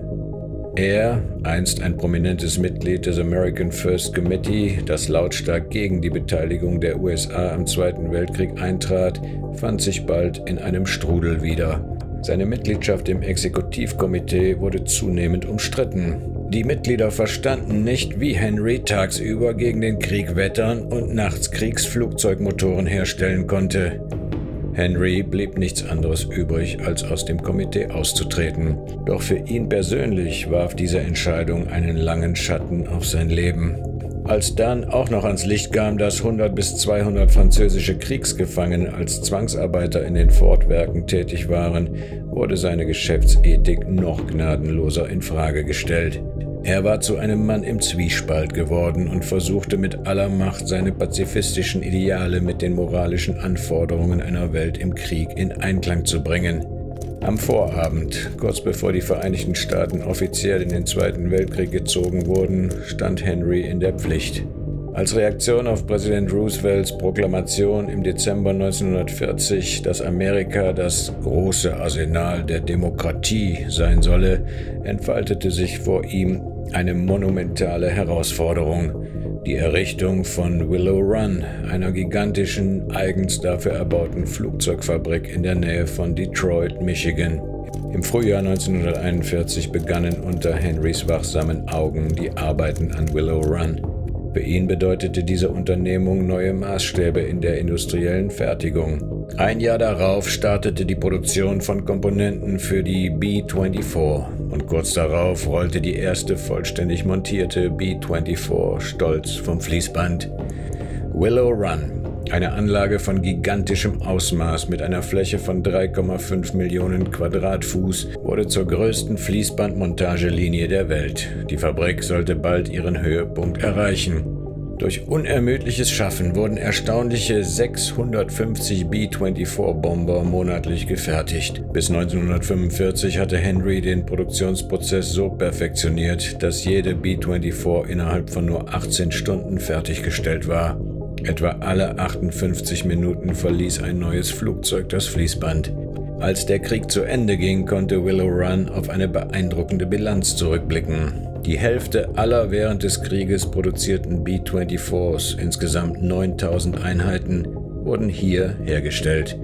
Er, einst ein prominentes Mitglied des American First Committee, das lautstark gegen die Beteiligung der USA am Zweiten Weltkrieg eintrat, fand sich bald in einem Strudel wieder. Seine Mitgliedschaft im Exekutivkomitee wurde zunehmend umstritten. Die Mitglieder verstanden nicht, wie Henry tagsüber gegen den Krieg wettern und nachts Kriegsflugzeugmotoren herstellen konnte. Henry blieb nichts anderes übrig, als aus dem Komitee auszutreten. Doch für ihn persönlich warf diese Entscheidung einen langen Schatten auf sein Leben. Als dann auch noch ans Licht kam, dass 100 bis 200 französische Kriegsgefangene als Zwangsarbeiter in den Fortwerken tätig waren, wurde seine Geschäftsethik noch gnadenloser in Frage gestellt. Er war zu einem Mann im Zwiespalt geworden und versuchte mit aller Macht seine pazifistischen Ideale mit den moralischen Anforderungen einer Welt im Krieg in Einklang zu bringen. Am Vorabend, kurz bevor die Vereinigten Staaten offiziell in den Zweiten Weltkrieg gezogen wurden, stand Henry in der Pflicht. Als Reaktion auf Präsident Roosevelts Proklamation im Dezember 1940, dass Amerika das große Arsenal der Demokratie sein solle, entfaltete sich vor ihm eine monumentale Herausforderung, die Errichtung von Willow Run, einer gigantischen, eigens dafür erbauten Flugzeugfabrik in der Nähe von Detroit, Michigan. Im Frühjahr 1941 begannen unter Henrys wachsamen Augen die Arbeiten an Willow Run. Für ihn bedeutete diese Unternehmung neue Maßstäbe in der industriellen Fertigung. Ein Jahr darauf startete die Produktion von Komponenten für die B-24 und kurz darauf rollte die erste vollständig montierte B-24 stolz vom Fließband. Willow Run, eine Anlage von gigantischem Ausmaß mit einer Fläche von 3,5 Millionen Quadratfuß, wurde zur größten Fließbandmontagelinie der Welt. Die Fabrik sollte bald ihren Höhepunkt erreichen. Durch unermüdliches Schaffen wurden erstaunliche 650 B-24-Bomber monatlich gefertigt. Bis 1945 hatte Henry den Produktionsprozess so perfektioniert, dass jede B-24 innerhalb von nur 18 Stunden fertiggestellt war. Etwa alle 58 Minuten verließ ein neues Flugzeug das Fließband. Als der Krieg zu Ende ging, konnte Willow Run auf eine beeindruckende Bilanz zurückblicken. Die Hälfte aller während des Krieges produzierten B-24s, insgesamt 9000 Einheiten, wurden hier hergestellt.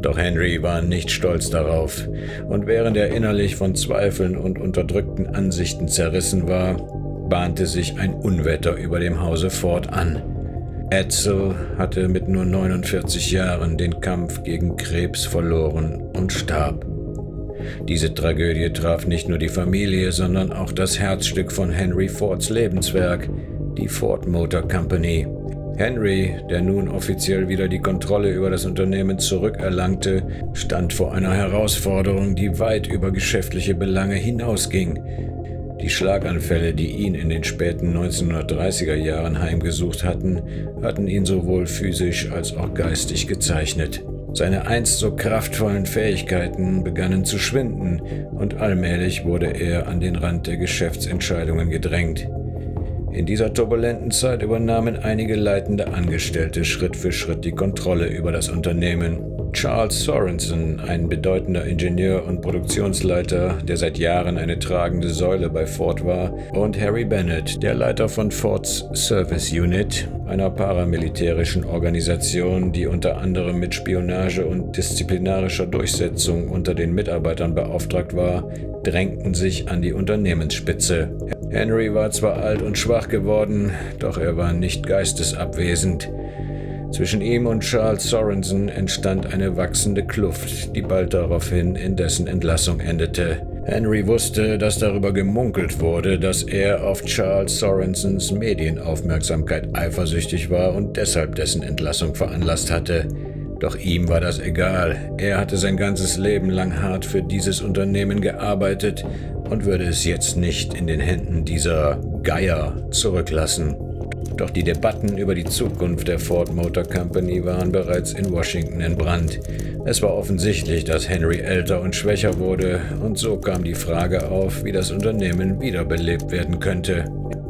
Doch Henry war nicht stolz darauf, und während er innerlich von Zweifeln und unterdrückten Ansichten zerrissen war, bahnte sich ein Unwetter über dem Hause Ford an. Edsel hatte mit nur 49 Jahren den Kampf gegen Krebs verloren und starb. Diese Tragödie traf nicht nur die Familie, sondern auch das Herzstück von Henry Fords Lebenswerk, die Ford Motor Company. Henry, der nun offiziell wieder die Kontrolle über das Unternehmen zurückerlangte, stand vor einer Herausforderung, die weit über geschäftliche Belange hinausging. Die Schlaganfälle, die ihn in den späten 1930er Jahren heimgesucht hatten, hatten ihn sowohl physisch als auch geistig gezeichnet. Seine einst so kraftvollen Fähigkeiten begannen zu schwinden und allmählich wurde er an den Rand der Geschäftsentscheidungen gedrängt. In dieser turbulenten Zeit übernahmen einige leitende Angestellte Schritt für Schritt die Kontrolle über das Unternehmen Charles Sorensen, ein bedeutender Ingenieur und Produktionsleiter, der seit Jahren eine tragende Säule bei Ford war, und Harry Bennett, der Leiter von Fords Service Unit, einer paramilitärischen Organisation, die unter anderem mit Spionage und disziplinarischer Durchsetzung unter den Mitarbeitern beauftragt war, drängten sich an die Unternehmensspitze. Henry war zwar alt und schwach geworden, doch er war nicht geistesabwesend. Zwischen ihm und Charles Sorensen entstand eine wachsende Kluft, die bald daraufhin in dessen Entlassung endete. Henry wusste, dass darüber gemunkelt wurde, dass er auf Charles Sorensens Medienaufmerksamkeit eifersüchtig war und deshalb dessen Entlassung veranlasst hatte. Doch ihm war das egal. Er hatte sein ganzes Leben lang hart für dieses Unternehmen gearbeitet und würde es jetzt nicht in den Händen dieser Geier zurücklassen. Doch die Debatten über die Zukunft der Ford Motor Company waren bereits in Washington entbrannt. Es war offensichtlich, dass Henry älter und schwächer wurde, und so kam die Frage auf, wie das Unternehmen wiederbelebt werden könnte.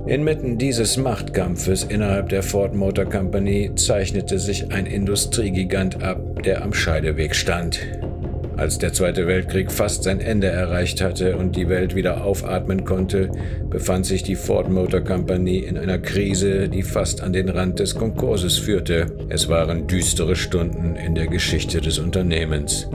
Inmitten dieses Machtkampfes innerhalb der Ford Motor Company zeichnete sich ein Industriegigant ab, der am Scheideweg stand. Als der Zweite Weltkrieg fast sein Ende erreicht hatte und die Welt wieder aufatmen konnte, befand sich die Ford Motor Company in einer Krise, die fast an den Rand des Konkurses führte. Es waren düstere Stunden in der Geschichte des Unternehmens.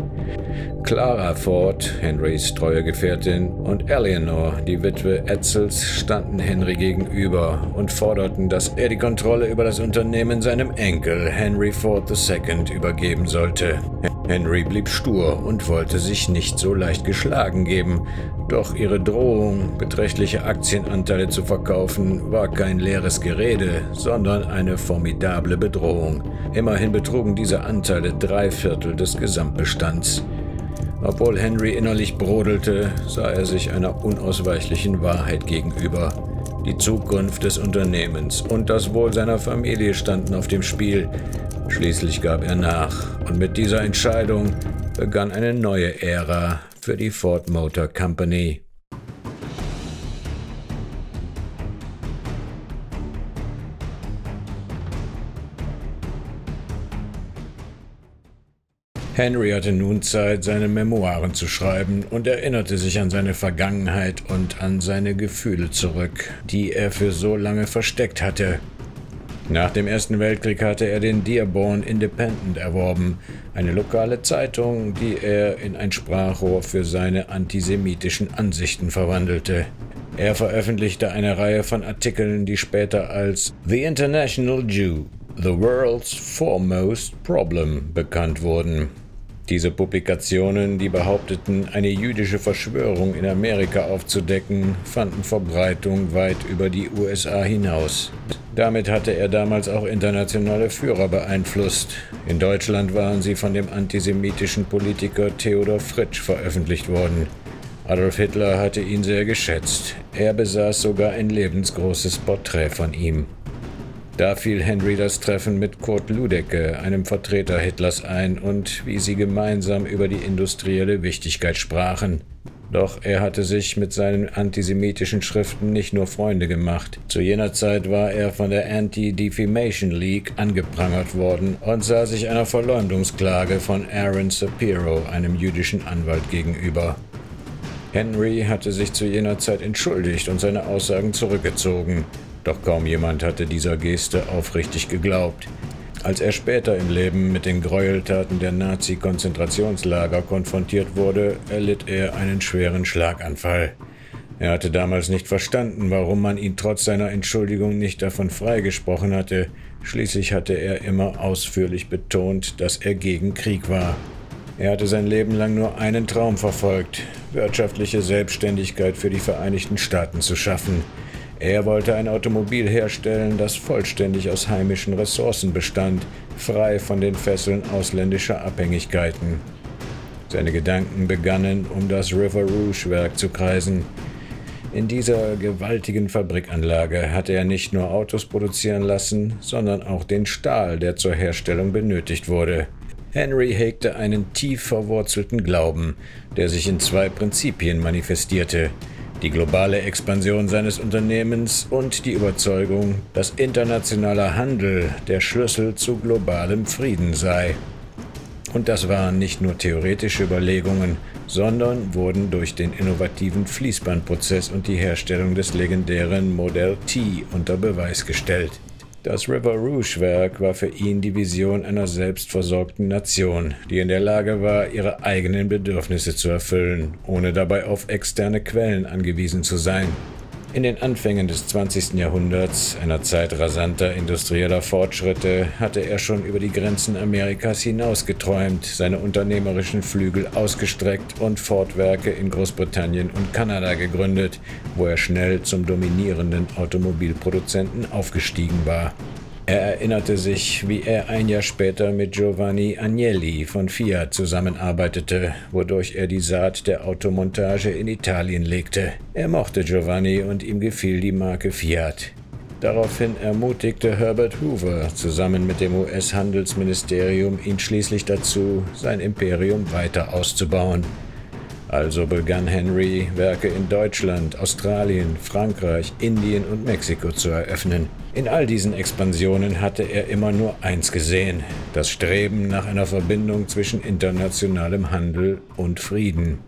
Clara Ford, Henrys treue Gefährtin, und Eleanor, die Witwe Edsels, standen Henry gegenüber und forderten, dass er die Kontrolle über das Unternehmen seinem Enkel Henry Ford II übergeben sollte. Henry blieb stur und wollte sich nicht so leicht geschlagen geben, doch ihre Drohung, beträchtliche Aktienanteile zu verkaufen, war kein leeres Gerede, sondern eine formidable Bedrohung. Immerhin betrugen diese Anteile drei Viertel des Gesamtbestands. Obwohl Henry innerlich brodelte, sah er sich einer unausweichlichen Wahrheit gegenüber. Die Zukunft des Unternehmens und das Wohl seiner Familie standen auf dem Spiel. Schließlich gab er nach und mit dieser Entscheidung begann eine neue Ära für die Ford Motor Company. Henry hatte nun Zeit, seine Memoiren zu schreiben und erinnerte sich an seine Vergangenheit und an seine Gefühle zurück, die er für so lange versteckt hatte. Nach dem Ersten Weltkrieg hatte er den Dearborn Independent erworben, eine lokale Zeitung, die er in ein Sprachrohr für seine antisemitischen Ansichten verwandelte. Er veröffentlichte eine Reihe von Artikeln, die später als The International Jew, The World's Foremost Problem bekannt wurden. Diese Publikationen, die behaupteten, eine jüdische Verschwörung in Amerika aufzudecken, fanden Verbreitung weit über die USA hinaus. Damit hatte er damals auch internationale Führer beeinflusst. In Deutschland waren sie von dem antisemitischen Politiker Theodor Fritsch veröffentlicht worden. Adolf Hitler hatte ihn sehr geschätzt. Er besaß sogar ein lebensgroßes Porträt von ihm. Da fiel Henry das Treffen mit Kurt Ludecke, einem Vertreter Hitlers, ein und wie sie gemeinsam über die industrielle Wichtigkeit sprachen. Doch er hatte sich mit seinen antisemitischen Schriften nicht nur Freunde gemacht. Zu jener Zeit war er von der Anti-Defamation League angeprangert worden und sah sich einer Verleumdungsklage von Aaron Shapiro, einem jüdischen Anwalt, gegenüber. Henry hatte sich zu jener Zeit entschuldigt und seine Aussagen zurückgezogen. Doch kaum jemand hatte dieser Geste aufrichtig geglaubt. Als er später im Leben mit den Gräueltaten der Nazi-Konzentrationslager konfrontiert wurde, erlitt er einen schweren Schlaganfall. Er hatte damals nicht verstanden, warum man ihn trotz seiner Entschuldigung nicht davon freigesprochen hatte. Schließlich hatte er immer ausführlich betont, dass er gegen Krieg war. Er hatte sein Leben lang nur einen Traum verfolgt, wirtschaftliche Selbstständigkeit für die Vereinigten Staaten zu schaffen. Er wollte ein Automobil herstellen, das vollständig aus heimischen Ressourcen bestand, frei von den Fesseln ausländischer Abhängigkeiten. Seine Gedanken begannen, um das River Rouge Werk zu kreisen. In dieser gewaltigen Fabrikanlage hatte er nicht nur Autos produzieren lassen, sondern auch den Stahl, der zur Herstellung benötigt wurde. Henry hegte einen tief verwurzelten Glauben, der sich in zwei Prinzipien manifestierte – die globale Expansion seines Unternehmens und die Überzeugung, dass internationaler Handel der Schlüssel zu globalem Frieden sei. Und das waren nicht nur theoretische Überlegungen, sondern wurden durch den innovativen Fließbandprozess und die Herstellung des legendären Modell T unter Beweis gestellt. Das River Rouge Werk war für ihn die Vision einer selbstversorgten Nation, die in der Lage war, ihre eigenen Bedürfnisse zu erfüllen, ohne dabei auf externe Quellen angewiesen zu sein. In den Anfängen des 20. Jahrhunderts, einer Zeit rasanter industrieller Fortschritte, hatte er schon über die Grenzen Amerikas hinaus geträumt, seine unternehmerischen Flügel ausgestreckt und Fortwerke in Großbritannien und Kanada gegründet, wo er schnell zum dominierenden Automobilproduzenten aufgestiegen war. Er erinnerte sich, wie er ein Jahr später mit Giovanni Agnelli von Fiat zusammenarbeitete, wodurch er die Saat der Automontage in Italien legte. Er mochte Giovanni und ihm gefiel die Marke Fiat. Daraufhin ermutigte Herbert Hoover zusammen mit dem US-Handelsministerium ihn schließlich dazu, sein Imperium weiter auszubauen. Also begann Henry, Werke in Deutschland, Australien, Frankreich, Indien und Mexiko zu eröffnen. In all diesen Expansionen hatte er immer nur eins gesehen, das Streben nach einer Verbindung zwischen internationalem Handel und Frieden.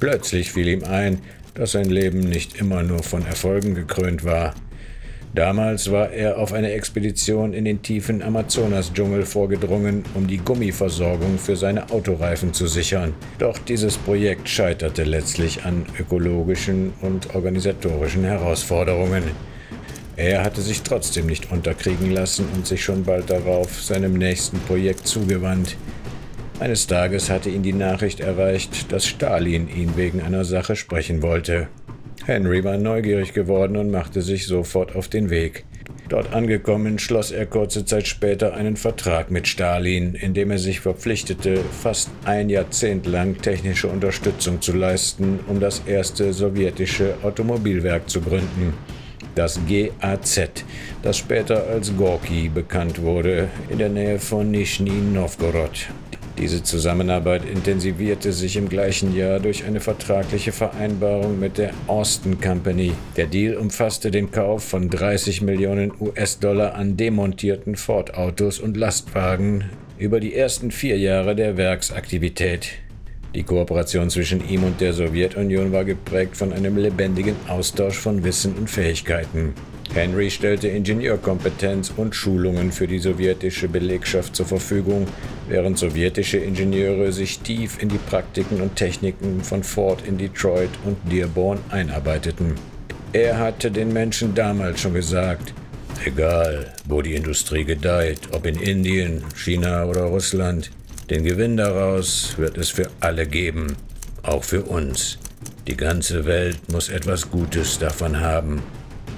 Plötzlich fiel ihm ein, dass sein Leben nicht immer nur von Erfolgen gekrönt war. Damals war er auf eine Expedition in den tiefen Amazonas-Dschungel vorgedrungen, um die Gummiversorgung für seine Autoreifen zu sichern. Doch dieses Projekt scheiterte letztlich an ökologischen und organisatorischen Herausforderungen. Er hatte sich trotzdem nicht unterkriegen lassen und sich schon bald darauf seinem nächsten Projekt zugewandt. Eines Tages hatte ihn die Nachricht erreicht, dass Stalin ihn wegen einer Sache sprechen wollte. Henry war neugierig geworden und machte sich sofort auf den Weg. Dort angekommen schloss er kurze Zeit später einen Vertrag mit Stalin, in dem er sich verpflichtete, fast ein Jahrzehnt lang technische Unterstützung zu leisten, um das erste sowjetische Automobilwerk zu gründen. Das GAZ, das später als Gorki bekannt wurde, in der Nähe von Nischni Novgorod. Diese Zusammenarbeit intensivierte sich im gleichen Jahr durch eine vertragliche Vereinbarung mit der Austin Company. Der Deal umfasste den Kauf von 30 Millionen US-Dollar an demontierten Ford-Autos und Lastwagen über die ersten vier Jahre der Werksaktivität. Die Kooperation zwischen ihm und der Sowjetunion war geprägt von einem lebendigen Austausch von Wissen und Fähigkeiten. Henry stellte Ingenieurkompetenz und Schulungen für die sowjetische Belegschaft zur Verfügung, während sowjetische Ingenieure sich tief in die Praktiken und Techniken von Ford in Detroit und Dearborn einarbeiteten. Er hatte den Menschen damals schon gesagt, egal wo die Industrie gedeiht, ob in Indien, China oder Russland, den Gewinn daraus wird es für alle geben, auch für uns. Die ganze Welt muss etwas Gutes davon haben.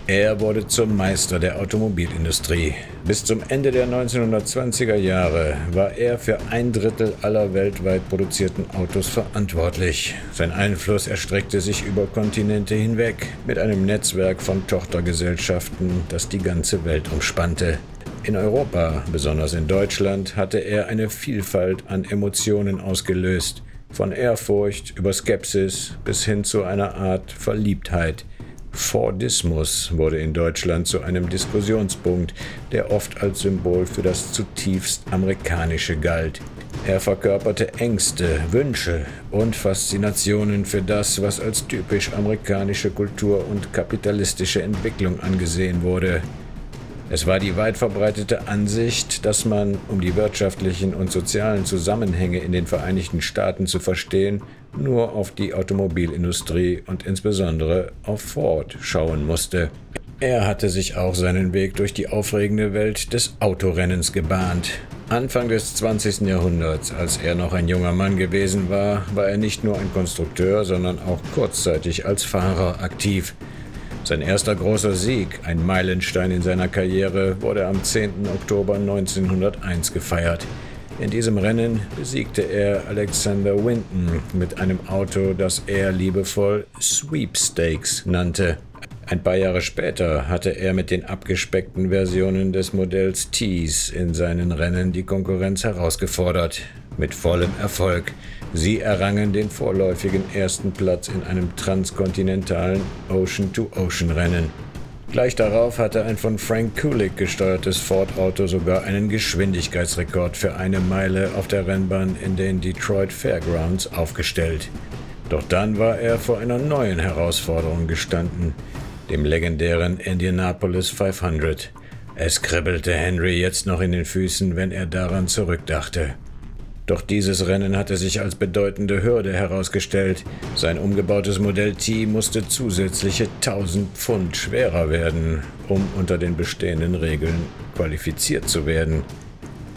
Er wurde zum Meister der Automobilindustrie. Bis zum Ende der 1920er Jahre war er für ein Drittel aller weltweit produzierten Autos verantwortlich. Sein Einfluss erstreckte sich über Kontinente hinweg mit einem Netzwerk von Tochtergesellschaften, das die ganze Welt umspannte. In Europa, besonders in Deutschland, hatte er eine Vielfalt an Emotionen ausgelöst, von Ehrfurcht über Skepsis bis hin zu einer Art Verliebtheit. Fordismus wurde in Deutschland zu einem Diskussionspunkt, der oft als Symbol für das zutiefst Amerikanische galt. Er verkörperte Ängste, Wünsche und Faszinationen für das, was als typisch amerikanische Kultur und kapitalistische Entwicklung angesehen wurde. Es war die weit verbreitete Ansicht, dass man, um die wirtschaftlichen und sozialen Zusammenhänge in den Vereinigten Staaten zu verstehen, nur auf die Automobilindustrie und insbesondere auf Ford schauen musste. Er hatte sich auch seinen Weg durch die aufregende Welt des Autorennens gebahnt. Anfang des 20. Jahrhunderts, als er noch ein junger Mann gewesen war, war er nicht nur ein Konstrukteur, sondern auch kurzzeitig als Fahrer aktiv. Sein erster großer Sieg, ein Meilenstein in seiner Karriere, wurde am 10. Oktober 1901 gefeiert. In diesem Rennen besiegte er Alexander Winton mit einem Auto, das er liebevoll Sweepstakes nannte. Ein paar Jahre später hatte er mit den abgespeckten Versionen des Modells Tees in seinen Rennen die Konkurrenz herausgefordert. Mit vollem Erfolg. Sie errangen den vorläufigen ersten Platz in einem transkontinentalen Ocean-to-Ocean-Rennen. Gleich darauf hatte ein von Frank Kulik gesteuertes Ford-Auto sogar einen Geschwindigkeitsrekord für eine Meile auf der Rennbahn in den Detroit Fairgrounds aufgestellt. Doch dann war er vor einer neuen Herausforderung gestanden, dem legendären Indianapolis 500. Es kribbelte Henry jetzt noch in den Füßen, wenn er daran zurückdachte. Doch dieses Rennen hatte sich als bedeutende Hürde herausgestellt. Sein umgebautes Modell T musste zusätzliche 1000 Pfund schwerer werden, um unter den bestehenden Regeln qualifiziert zu werden.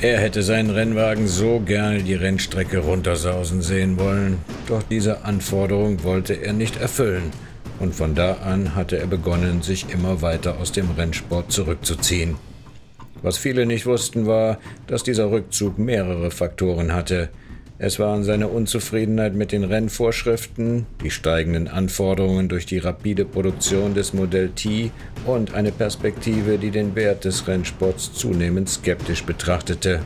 Er hätte seinen Rennwagen so gerne die Rennstrecke runtersausen sehen wollen, doch diese Anforderung wollte er nicht erfüllen, und von da an hatte er begonnen, sich immer weiter aus dem Rennsport zurückzuziehen. Was viele nicht wussten war, dass dieser Rückzug mehrere Faktoren hatte. Es waren seine Unzufriedenheit mit den Rennvorschriften, die steigenden Anforderungen durch die rapide Produktion des Modell T und eine Perspektive, die den Wert des Rennsports zunehmend skeptisch betrachtete.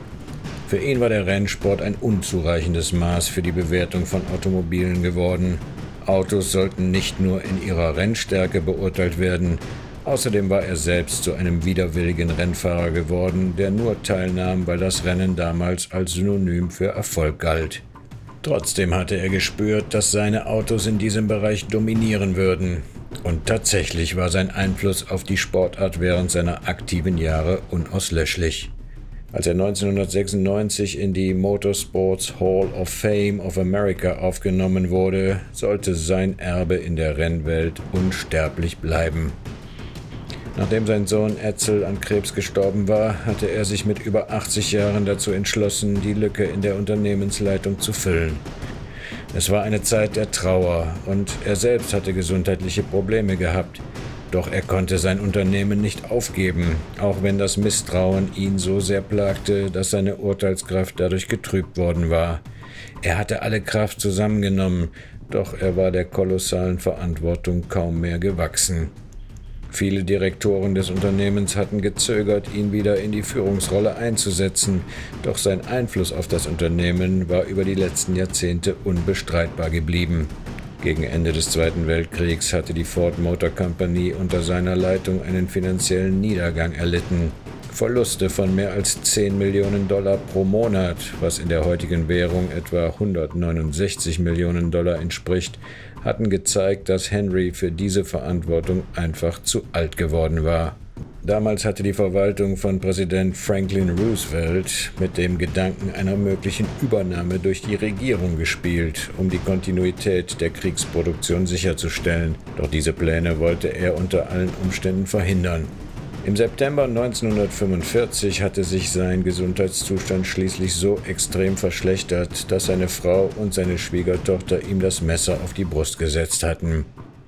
Für ihn war der Rennsport ein unzureichendes Maß für die Bewertung von Automobilen geworden. Autos sollten nicht nur in ihrer Rennstärke beurteilt werden, Außerdem war er selbst zu einem widerwilligen Rennfahrer geworden, der nur teilnahm, weil das Rennen damals als Synonym für Erfolg galt. Trotzdem hatte er gespürt, dass seine Autos in diesem Bereich dominieren würden. Und tatsächlich war sein Einfluss auf die Sportart während seiner aktiven Jahre unauslöschlich. Als er 1996 in die Motorsports Hall of Fame of America aufgenommen wurde, sollte sein Erbe in der Rennwelt unsterblich bleiben. Nachdem sein Sohn Etzel an Krebs gestorben war, hatte er sich mit über 80 Jahren dazu entschlossen, die Lücke in der Unternehmensleitung zu füllen. Es war eine Zeit der Trauer und er selbst hatte gesundheitliche Probleme gehabt. Doch er konnte sein Unternehmen nicht aufgeben, auch wenn das Misstrauen ihn so sehr plagte, dass seine Urteilskraft dadurch getrübt worden war. Er hatte alle Kraft zusammengenommen, doch er war der kolossalen Verantwortung kaum mehr gewachsen. Viele Direktoren des Unternehmens hatten gezögert, ihn wieder in die Führungsrolle einzusetzen, doch sein Einfluss auf das Unternehmen war über die letzten Jahrzehnte unbestreitbar geblieben. Gegen Ende des Zweiten Weltkriegs hatte die Ford Motor Company unter seiner Leitung einen finanziellen Niedergang erlitten. Verluste von mehr als 10 Millionen Dollar pro Monat, was in der heutigen Währung etwa 169 Millionen Dollar entspricht, hatten gezeigt, dass Henry für diese Verantwortung einfach zu alt geworden war. Damals hatte die Verwaltung von Präsident Franklin Roosevelt mit dem Gedanken einer möglichen Übernahme durch die Regierung gespielt, um die Kontinuität der Kriegsproduktion sicherzustellen. Doch diese Pläne wollte er unter allen Umständen verhindern. Im September 1945 hatte sich sein Gesundheitszustand schließlich so extrem verschlechtert, dass seine Frau und seine Schwiegertochter ihm das Messer auf die Brust gesetzt hatten.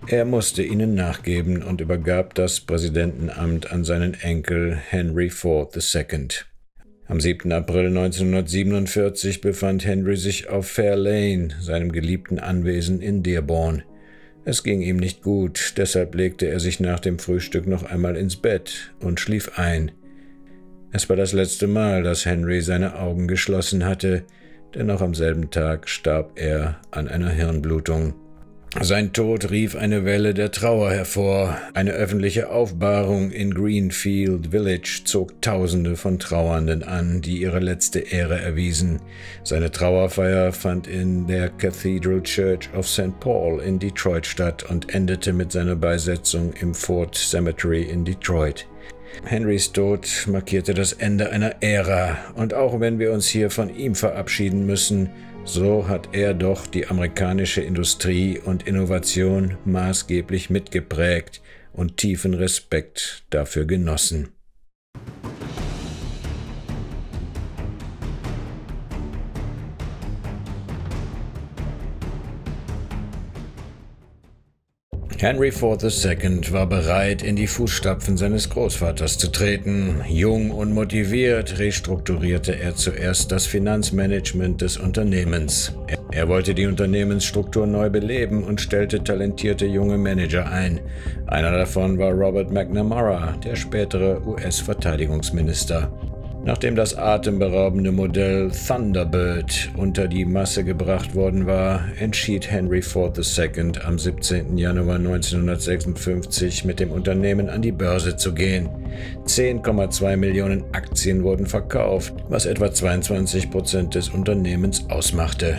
Er musste ihnen nachgeben und übergab das Präsidentenamt an seinen Enkel Henry Ford II. Am 7. April 1947 befand Henry sich auf Fair Lane, seinem geliebten Anwesen in Dearborn. Es ging ihm nicht gut, deshalb legte er sich nach dem Frühstück noch einmal ins Bett und schlief ein. Es war das letzte Mal, dass Henry seine Augen geschlossen hatte, denn noch am selben Tag starb er an einer Hirnblutung. Sein Tod rief eine Welle der Trauer hervor. Eine öffentliche Aufbahrung in Greenfield Village zog Tausende von Trauernden an, die ihre letzte Ehre erwiesen. Seine Trauerfeier fand in der Cathedral Church of St. Paul in Detroit statt und endete mit seiner Beisetzung im Fort Cemetery in Detroit. Henrys Tod markierte das Ende einer Ära, und auch wenn wir uns hier von ihm verabschieden müssen, so hat er doch die amerikanische Industrie und Innovation maßgeblich mitgeprägt und tiefen Respekt dafür genossen. Henry Ford II war bereit, in die Fußstapfen seines Großvaters zu treten. Jung und motiviert restrukturierte er zuerst das Finanzmanagement des Unternehmens. Er wollte die Unternehmensstruktur neu beleben und stellte talentierte junge Manager ein. Einer davon war Robert McNamara, der spätere US-Verteidigungsminister. Nachdem das atemberaubende Modell Thunderbird unter die Masse gebracht worden war, entschied Henry Ford II am 17. Januar 1956 mit dem Unternehmen an die Börse zu gehen. 10,2 Millionen Aktien wurden verkauft, was etwa 22 Prozent des Unternehmens ausmachte.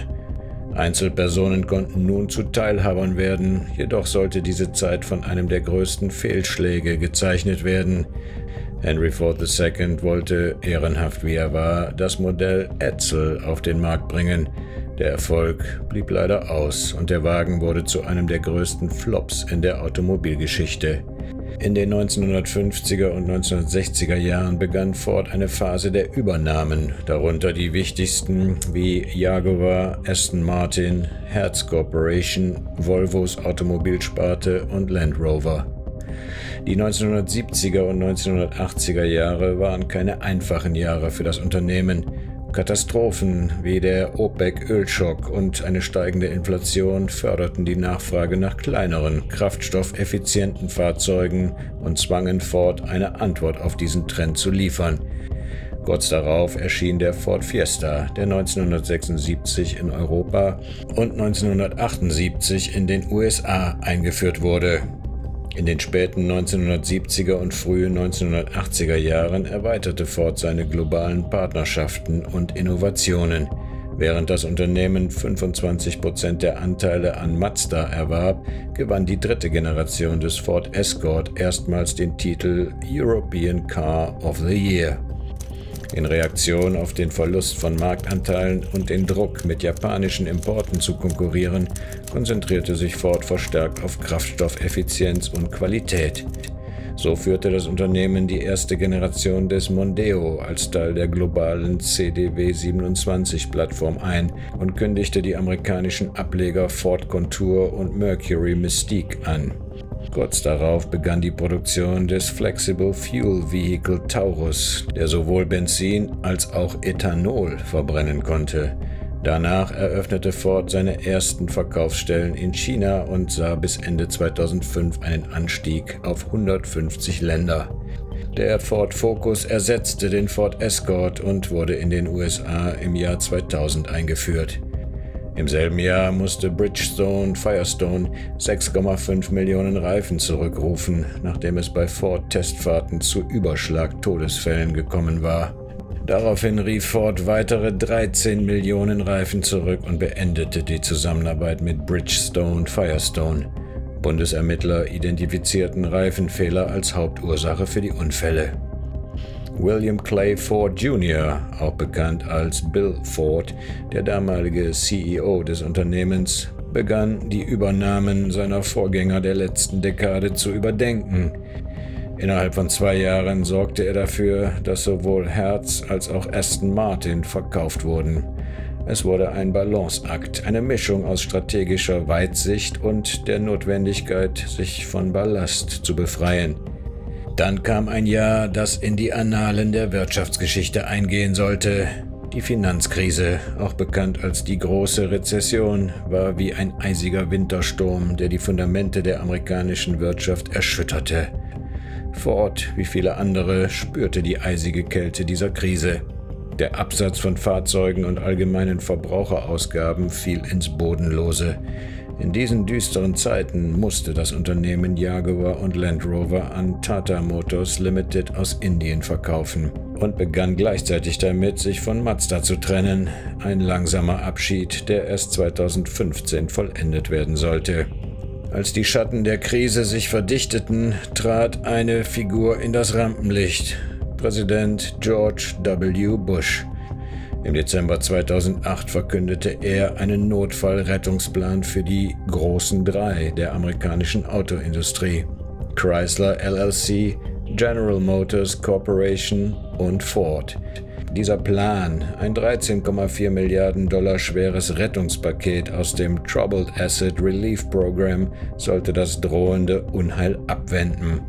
Einzelpersonen konnten nun zu Teilhabern werden, jedoch sollte diese Zeit von einem der größten Fehlschläge gezeichnet werden. Henry Ford II wollte, ehrenhaft wie er war, das Modell Etzel auf den Markt bringen. Der Erfolg blieb leider aus und der Wagen wurde zu einem der größten Flops in der Automobilgeschichte. In den 1950er und 1960er Jahren begann Ford eine Phase der Übernahmen, darunter die wichtigsten wie Jaguar, Aston Martin, Hertz Corporation, Volvos Automobilsparte und Land Rover. Die 1970er und 1980er Jahre waren keine einfachen Jahre für das Unternehmen. Katastrophen wie der OPEC-Ölschock und eine steigende Inflation förderten die Nachfrage nach kleineren, kraftstoffeffizienten Fahrzeugen und zwangen Ford, eine Antwort auf diesen Trend zu liefern. Kurz darauf erschien der Ford Fiesta, der 1976 in Europa und 1978 in den USA eingeführt wurde. In den späten 1970er und frühen 1980er Jahren erweiterte Ford seine globalen Partnerschaften und Innovationen. Während das Unternehmen 25 Prozent der Anteile an Mazda erwarb, gewann die dritte Generation des Ford Escort erstmals den Titel European Car of the Year. In Reaktion auf den Verlust von Marktanteilen und den Druck, mit japanischen Importen zu konkurrieren, konzentrierte sich Ford verstärkt auf Kraftstoffeffizienz und Qualität. So führte das Unternehmen die erste Generation des Mondeo als Teil der globalen CDW27-Plattform ein und kündigte die amerikanischen Ableger Ford Contour und Mercury Mystique an. Kurz darauf begann die Produktion des Flexible Fuel Vehicle Taurus, der sowohl Benzin als auch Ethanol verbrennen konnte. Danach eröffnete Ford seine ersten Verkaufsstellen in China und sah bis Ende 2005 einen Anstieg auf 150 Länder. Der Ford Focus ersetzte den Ford Escort und wurde in den USA im Jahr 2000 eingeführt. Im selben Jahr musste Bridgestone Firestone 6,5 Millionen Reifen zurückrufen, nachdem es bei Ford-Testfahrten zu Überschlag-Todesfällen gekommen war. Daraufhin rief Ford weitere 13 Millionen Reifen zurück und beendete die Zusammenarbeit mit Bridgestone Firestone. Bundesermittler identifizierten Reifenfehler als Hauptursache für die Unfälle. William Clay Ford Jr., auch bekannt als Bill Ford, der damalige CEO des Unternehmens, begann die Übernahmen seiner Vorgänger der letzten Dekade zu überdenken. Innerhalb von zwei Jahren sorgte er dafür, dass sowohl Hertz als auch Aston Martin verkauft wurden. Es wurde ein Balanceakt, eine Mischung aus strategischer Weitsicht und der Notwendigkeit, sich von Ballast zu befreien. Dann kam ein Jahr, das in die Annalen der Wirtschaftsgeschichte eingehen sollte. Die Finanzkrise, auch bekannt als die große Rezession, war wie ein eisiger Wintersturm, der die Fundamente der amerikanischen Wirtschaft erschütterte. Ford, wie viele andere, spürte die eisige Kälte dieser Krise. Der Absatz von Fahrzeugen und allgemeinen Verbraucherausgaben fiel ins Bodenlose. In diesen düsteren Zeiten musste das Unternehmen Jaguar und Land Rover an Tata Motors Limited aus Indien verkaufen und begann gleichzeitig damit, sich von Mazda zu trennen, ein langsamer Abschied, der erst 2015 vollendet werden sollte. Als die Schatten der Krise sich verdichteten, trat eine Figur in das Rampenlicht, Präsident George W. Bush. Im Dezember 2008 verkündete er einen Notfallrettungsplan für die großen drei der amerikanischen Autoindustrie. Chrysler LLC, General Motors Corporation und Ford. Dieser Plan, ein 13,4 Milliarden Dollar schweres Rettungspaket aus dem Troubled Asset Relief Program, sollte das drohende Unheil abwenden.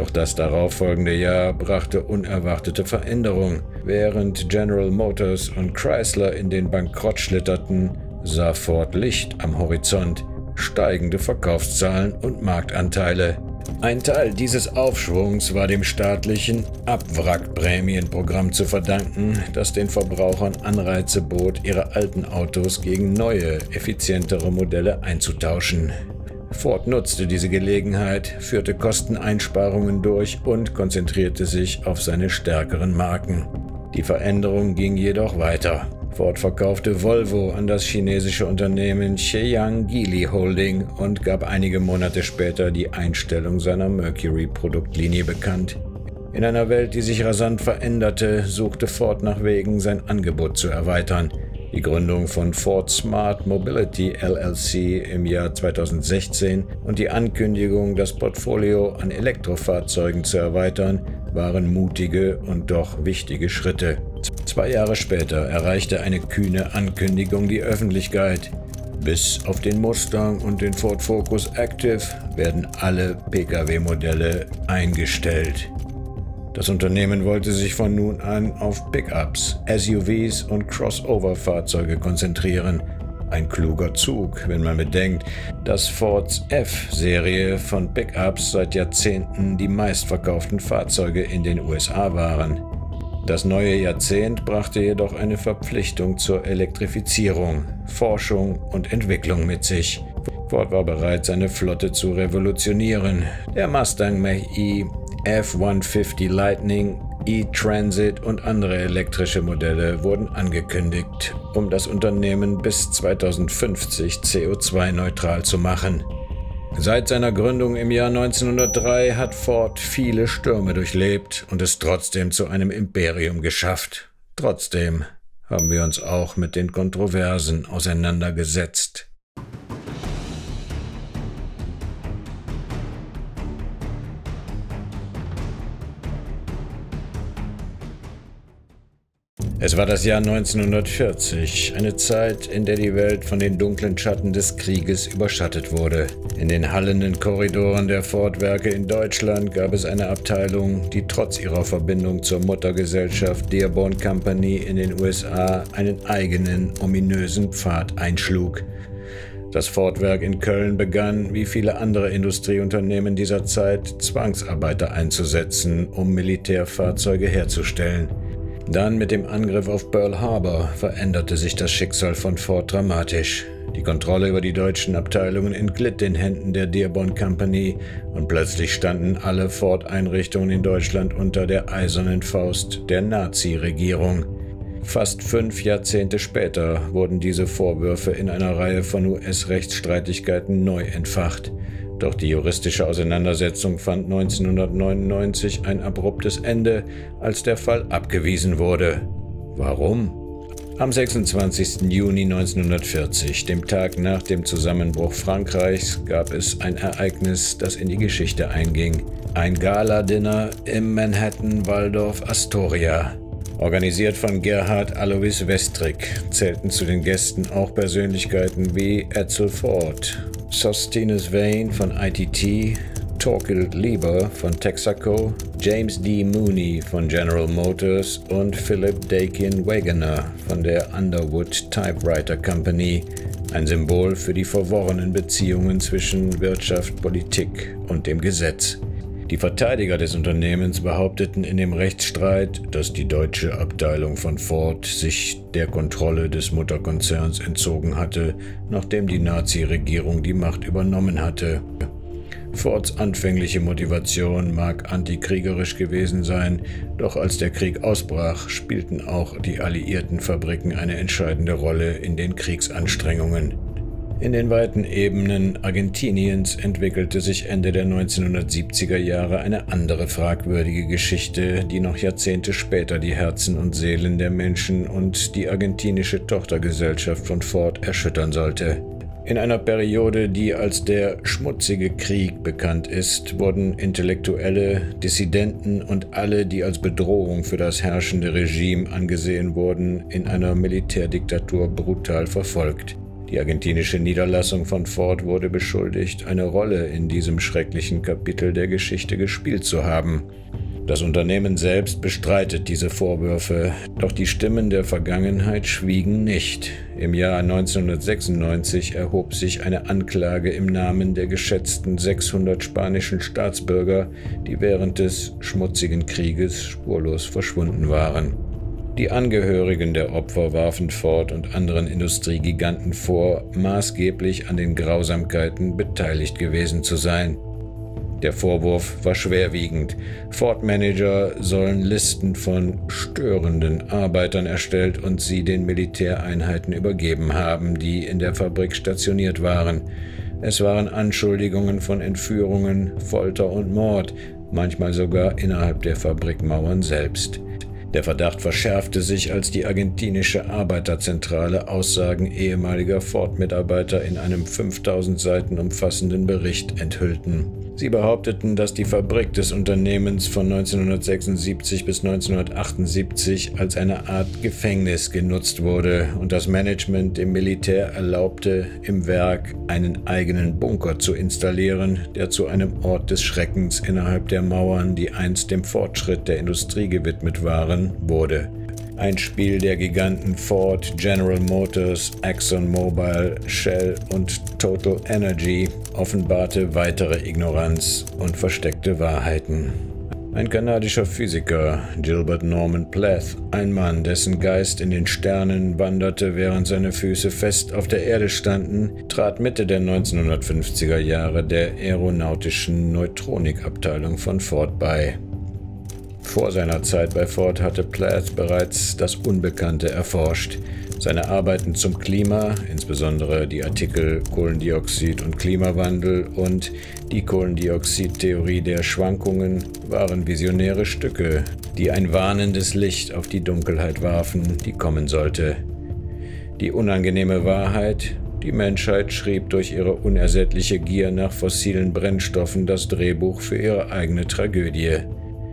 Doch das darauffolgende Jahr brachte unerwartete Veränderung. Während General Motors und Chrysler in den Bankrott schlitterten, sah Ford Licht am Horizont, steigende Verkaufszahlen und Marktanteile. Ein Teil dieses Aufschwungs war dem staatlichen Abwrackprämienprogramm zu verdanken, das den Verbrauchern Anreize bot, ihre alten Autos gegen neue, effizientere Modelle einzutauschen. Ford nutzte diese Gelegenheit, führte Kosteneinsparungen durch und konzentrierte sich auf seine stärkeren Marken. Die Veränderung ging jedoch weiter. Ford verkaufte Volvo an das chinesische Unternehmen Shenyang Geely Holding und gab einige Monate später die Einstellung seiner Mercury-Produktlinie bekannt. In einer Welt, die sich rasant veränderte, suchte Ford nach Wegen, sein Angebot zu erweitern. Die Gründung von Ford Smart Mobility LLC im Jahr 2016 und die Ankündigung, das Portfolio an Elektrofahrzeugen zu erweitern, waren mutige und doch wichtige Schritte. Zwei Jahre später erreichte eine kühne Ankündigung die Öffentlichkeit. Bis auf den Mustang und den Ford Focus Active werden alle Pkw-Modelle eingestellt. Das Unternehmen wollte sich von nun an auf Pickups, SUVs und Crossover-Fahrzeuge konzentrieren. Ein kluger Zug, wenn man bedenkt, dass Fords F-Serie von Pickups seit Jahrzehnten die meistverkauften Fahrzeuge in den USA waren. Das neue Jahrzehnt brachte jedoch eine Verpflichtung zur Elektrifizierung, Forschung und Entwicklung mit sich. Ford war bereit, seine Flotte zu revolutionieren. Der Mustang Mach-E, F-150 Lightning, E-Transit und andere elektrische Modelle wurden angekündigt, um das Unternehmen bis 2050 CO2-neutral zu machen. Seit seiner Gründung im Jahr 1903 hat Ford viele Stürme durchlebt und es trotzdem zu einem Imperium geschafft. Trotzdem haben wir uns auch mit den Kontroversen auseinandergesetzt. Es war das Jahr 1940, eine Zeit, in der die Welt von den dunklen Schatten des Krieges überschattet wurde. In den hallenden Korridoren der Ford-Werke in Deutschland gab es eine Abteilung, die trotz ihrer Verbindung zur Muttergesellschaft Dearborn Company in den USA einen eigenen, ominösen Pfad einschlug. Das Ford-Werk in Köln begann, wie viele andere Industrieunternehmen dieser Zeit, Zwangsarbeiter einzusetzen, um Militärfahrzeuge herzustellen. Dann mit dem Angriff auf Pearl Harbor veränderte sich das Schicksal von Ford dramatisch. Die Kontrolle über die deutschen Abteilungen entglitt den Händen der Dearborn Company und plötzlich standen alle Ford-Einrichtungen in Deutschland unter der eisernen Faust der Nazi-Regierung. Fast fünf Jahrzehnte später wurden diese Vorwürfe in einer Reihe von US-Rechtsstreitigkeiten neu entfacht. Doch die juristische Auseinandersetzung fand 1999 ein abruptes Ende, als der Fall abgewiesen wurde. Warum? Am 26. Juni 1940, dem Tag nach dem Zusammenbruch Frankreichs, gab es ein Ereignis, das in die Geschichte einging. Ein Gala-Dinner im Manhattan Waldorf Astoria. Organisiert von Gerhard Alois Westrick zählten zu den Gästen auch Persönlichkeiten wie Edsel Ford, Sostinus Vane von ITT, Torkild Lieber von Texaco, James D. Mooney von General Motors und Philip Dakin Wagoner von der Underwood Typewriter Company, ein Symbol für die verworrenen Beziehungen zwischen Wirtschaft, Politik und dem Gesetz. Die Verteidiger des Unternehmens behaupteten in dem Rechtsstreit, dass die deutsche Abteilung von Ford sich der Kontrolle des Mutterkonzerns entzogen hatte, nachdem die Nazi-Regierung die Macht übernommen hatte. Fords anfängliche Motivation mag antikriegerisch gewesen sein, doch als der Krieg ausbrach, spielten auch die alliierten Fabriken eine entscheidende Rolle in den Kriegsanstrengungen. In den weiten Ebenen Argentiniens entwickelte sich Ende der 1970er Jahre eine andere fragwürdige Geschichte, die noch Jahrzehnte später die Herzen und Seelen der Menschen und die argentinische Tochtergesellschaft von Ford erschüttern sollte. In einer Periode, die als der schmutzige Krieg bekannt ist, wurden Intellektuelle, Dissidenten und alle, die als Bedrohung für das herrschende Regime angesehen wurden, in einer Militärdiktatur brutal verfolgt. Die argentinische Niederlassung von Ford wurde beschuldigt, eine Rolle in diesem schrecklichen Kapitel der Geschichte gespielt zu haben. Das Unternehmen selbst bestreitet diese Vorwürfe, doch die Stimmen der Vergangenheit schwiegen nicht. Im Jahr 1996 erhob sich eine Anklage im Namen der geschätzten 600 spanischen Staatsbürger, die während des schmutzigen Krieges spurlos verschwunden waren. Die Angehörigen der Opfer warfen Ford und anderen Industriegiganten vor, maßgeblich an den Grausamkeiten beteiligt gewesen zu sein. Der Vorwurf war schwerwiegend. Ford-Manager sollen Listen von störenden Arbeitern erstellt und sie den Militäreinheiten übergeben haben, die in der Fabrik stationiert waren. Es waren Anschuldigungen von Entführungen, Folter und Mord, manchmal sogar innerhalb der Fabrikmauern selbst. Der Verdacht verschärfte sich, als die argentinische Arbeiterzentrale Aussagen ehemaliger Ford-Mitarbeiter in einem 5000 Seiten umfassenden Bericht enthüllten. Sie behaupteten, dass die Fabrik des Unternehmens von 1976 bis 1978 als eine Art Gefängnis genutzt wurde und das Management dem Militär erlaubte, im Werk einen eigenen Bunker zu installieren, der zu einem Ort des Schreckens innerhalb der Mauern, die einst dem Fortschritt der Industrie gewidmet waren, wurde. Ein Spiel der Giganten Ford, General Motors, ExxonMobil, Shell und Total Energy offenbarte weitere Ignoranz und versteckte Wahrheiten. Ein kanadischer Physiker, Gilbert Norman Plath, ein Mann, dessen Geist in den Sternen wanderte, während seine Füße fest auf der Erde standen, trat Mitte der 1950er Jahre der aeronautischen Neutronikabteilung von Ford bei. Vor seiner Zeit bei Ford hatte Plath bereits das Unbekannte erforscht. Seine Arbeiten zum Klima, insbesondere die Artikel Kohlendioxid und Klimawandel und die Kohlendioxidtheorie der Schwankungen, waren visionäre Stücke, die ein warnendes Licht auf die Dunkelheit warfen, die kommen sollte. Die unangenehme Wahrheit, die Menschheit schrieb durch ihre unersättliche Gier nach fossilen Brennstoffen das Drehbuch für ihre eigene Tragödie.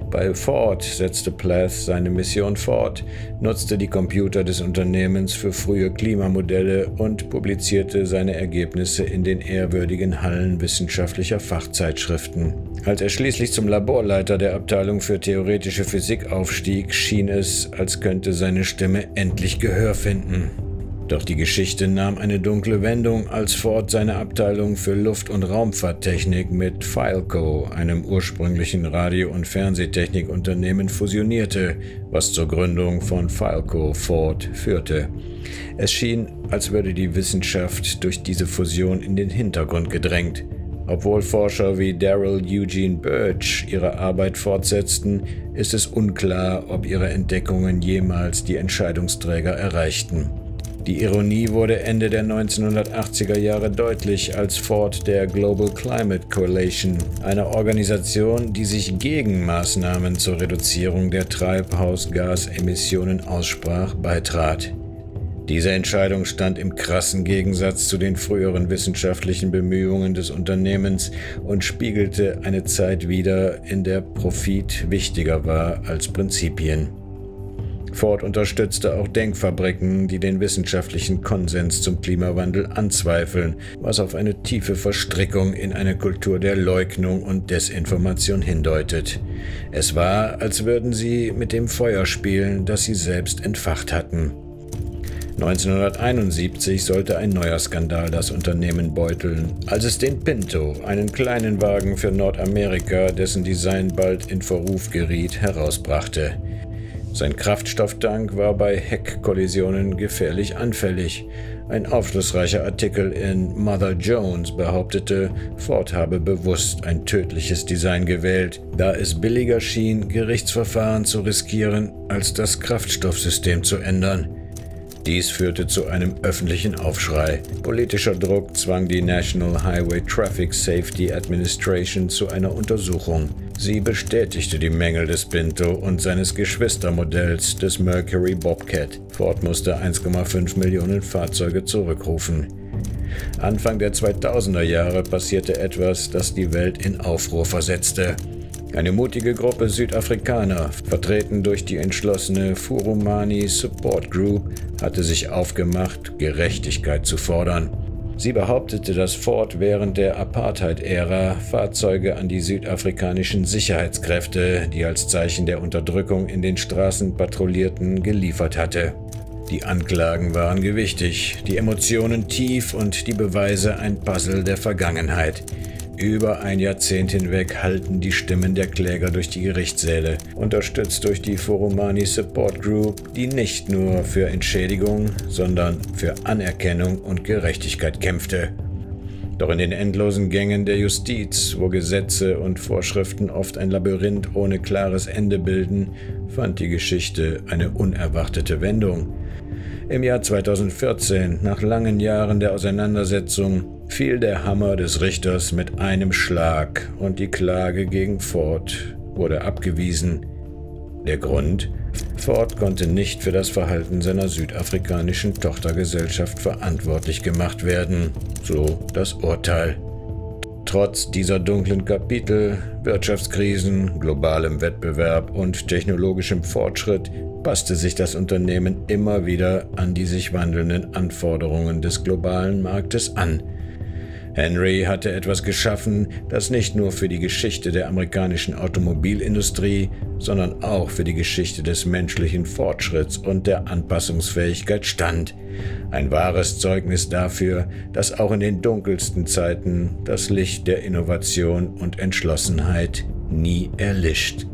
Bei Ford setzte Plath seine Mission fort, nutzte die Computer des Unternehmens für frühe Klimamodelle und publizierte seine Ergebnisse in den ehrwürdigen Hallen wissenschaftlicher Fachzeitschriften. Als er schließlich zum Laborleiter der Abteilung für theoretische Physik aufstieg, schien es, als könnte seine Stimme endlich Gehör finden. Doch die Geschichte nahm eine dunkle Wendung, als Ford seine Abteilung für Luft- und Raumfahrttechnik mit Fileco, einem ursprünglichen Radio- und Fernsehtechnikunternehmen, fusionierte, was zur Gründung von Fileco Ford führte. Es schien, als würde die Wissenschaft durch diese Fusion in den Hintergrund gedrängt. Obwohl Forscher wie Daryl Eugene Birch ihre Arbeit fortsetzten, ist es unklar, ob ihre Entdeckungen jemals die Entscheidungsträger erreichten. Die Ironie wurde Ende der 1980er Jahre deutlich, als Ford der Global Climate Coalition, einer Organisation, die sich gegen Maßnahmen zur Reduzierung der Treibhausgasemissionen aussprach, beitrat. Diese Entscheidung stand im krassen Gegensatz zu den früheren wissenschaftlichen Bemühungen des Unternehmens und spiegelte eine Zeit wider, in der Profit wichtiger war als Prinzipien. Ford unterstützte auch Denkfabriken, die den wissenschaftlichen Konsens zum Klimawandel anzweifeln, was auf eine tiefe Verstrickung in eine Kultur der Leugnung und Desinformation hindeutet. Es war, als würden sie mit dem Feuer spielen, das sie selbst entfacht hatten. 1971 sollte ein neuer Skandal das Unternehmen beuteln, als es den Pinto, einen kleinen Wagen für Nordamerika, dessen Design bald in Verruf geriet, herausbrachte. Sein Kraftstofftank war bei Heckkollisionen gefährlich anfällig. Ein aufschlussreicher Artikel in Mother Jones behauptete, Ford habe bewusst ein tödliches Design gewählt, da es billiger schien, Gerichtsverfahren zu riskieren, als das Kraftstoffsystem zu ändern. Dies führte zu einem öffentlichen Aufschrei. Politischer Druck zwang die National Highway Traffic Safety Administration zu einer Untersuchung. Sie bestätigte die Mängel des Pinto und seines Geschwistermodells des Mercury Bobcat. Ford musste 1,5 Millionen Fahrzeuge zurückrufen. Anfang der 2000er Jahre passierte etwas, das die Welt in Aufruhr versetzte. Eine mutige Gruppe Südafrikaner, vertreten durch die entschlossene Furumani Support Group, hatte sich aufgemacht, Gerechtigkeit zu fordern. Sie behauptete, dass Ford während der Apartheid-Ära Fahrzeuge an die südafrikanischen Sicherheitskräfte, die als Zeichen der Unterdrückung in den Straßen patrouillierten, geliefert hatte. Die Anklagen waren gewichtig, die Emotionen tief und die Beweise ein Puzzle der Vergangenheit. Über ein Jahrzehnt hinweg halten die Stimmen der Kläger durch die Gerichtssäle, unterstützt durch die Forumani Support Group, die nicht nur für Entschädigung, sondern für Anerkennung und Gerechtigkeit kämpfte. Doch in den endlosen Gängen der Justiz, wo Gesetze und Vorschriften oft ein Labyrinth ohne klares Ende bilden, fand die Geschichte eine unerwartete Wendung. Im Jahr 2014, nach langen Jahren der Auseinandersetzung, fiel der Hammer des Richters mit einem Schlag und die Klage gegen Ford wurde abgewiesen. Der Grund? Ford konnte nicht für das Verhalten seiner südafrikanischen Tochtergesellschaft verantwortlich gemacht werden, so das Urteil. Trotz dieser dunklen Kapitel, Wirtschaftskrisen, globalem Wettbewerb und technologischem Fortschritt passte sich das Unternehmen immer wieder an die sich wandelnden Anforderungen des globalen Marktes an – Henry hatte etwas geschaffen, das nicht nur für die Geschichte der amerikanischen Automobilindustrie, sondern auch für die Geschichte des menschlichen Fortschritts und der Anpassungsfähigkeit stand. Ein wahres Zeugnis dafür, dass auch in den dunkelsten Zeiten das Licht der Innovation und Entschlossenheit nie erlischt.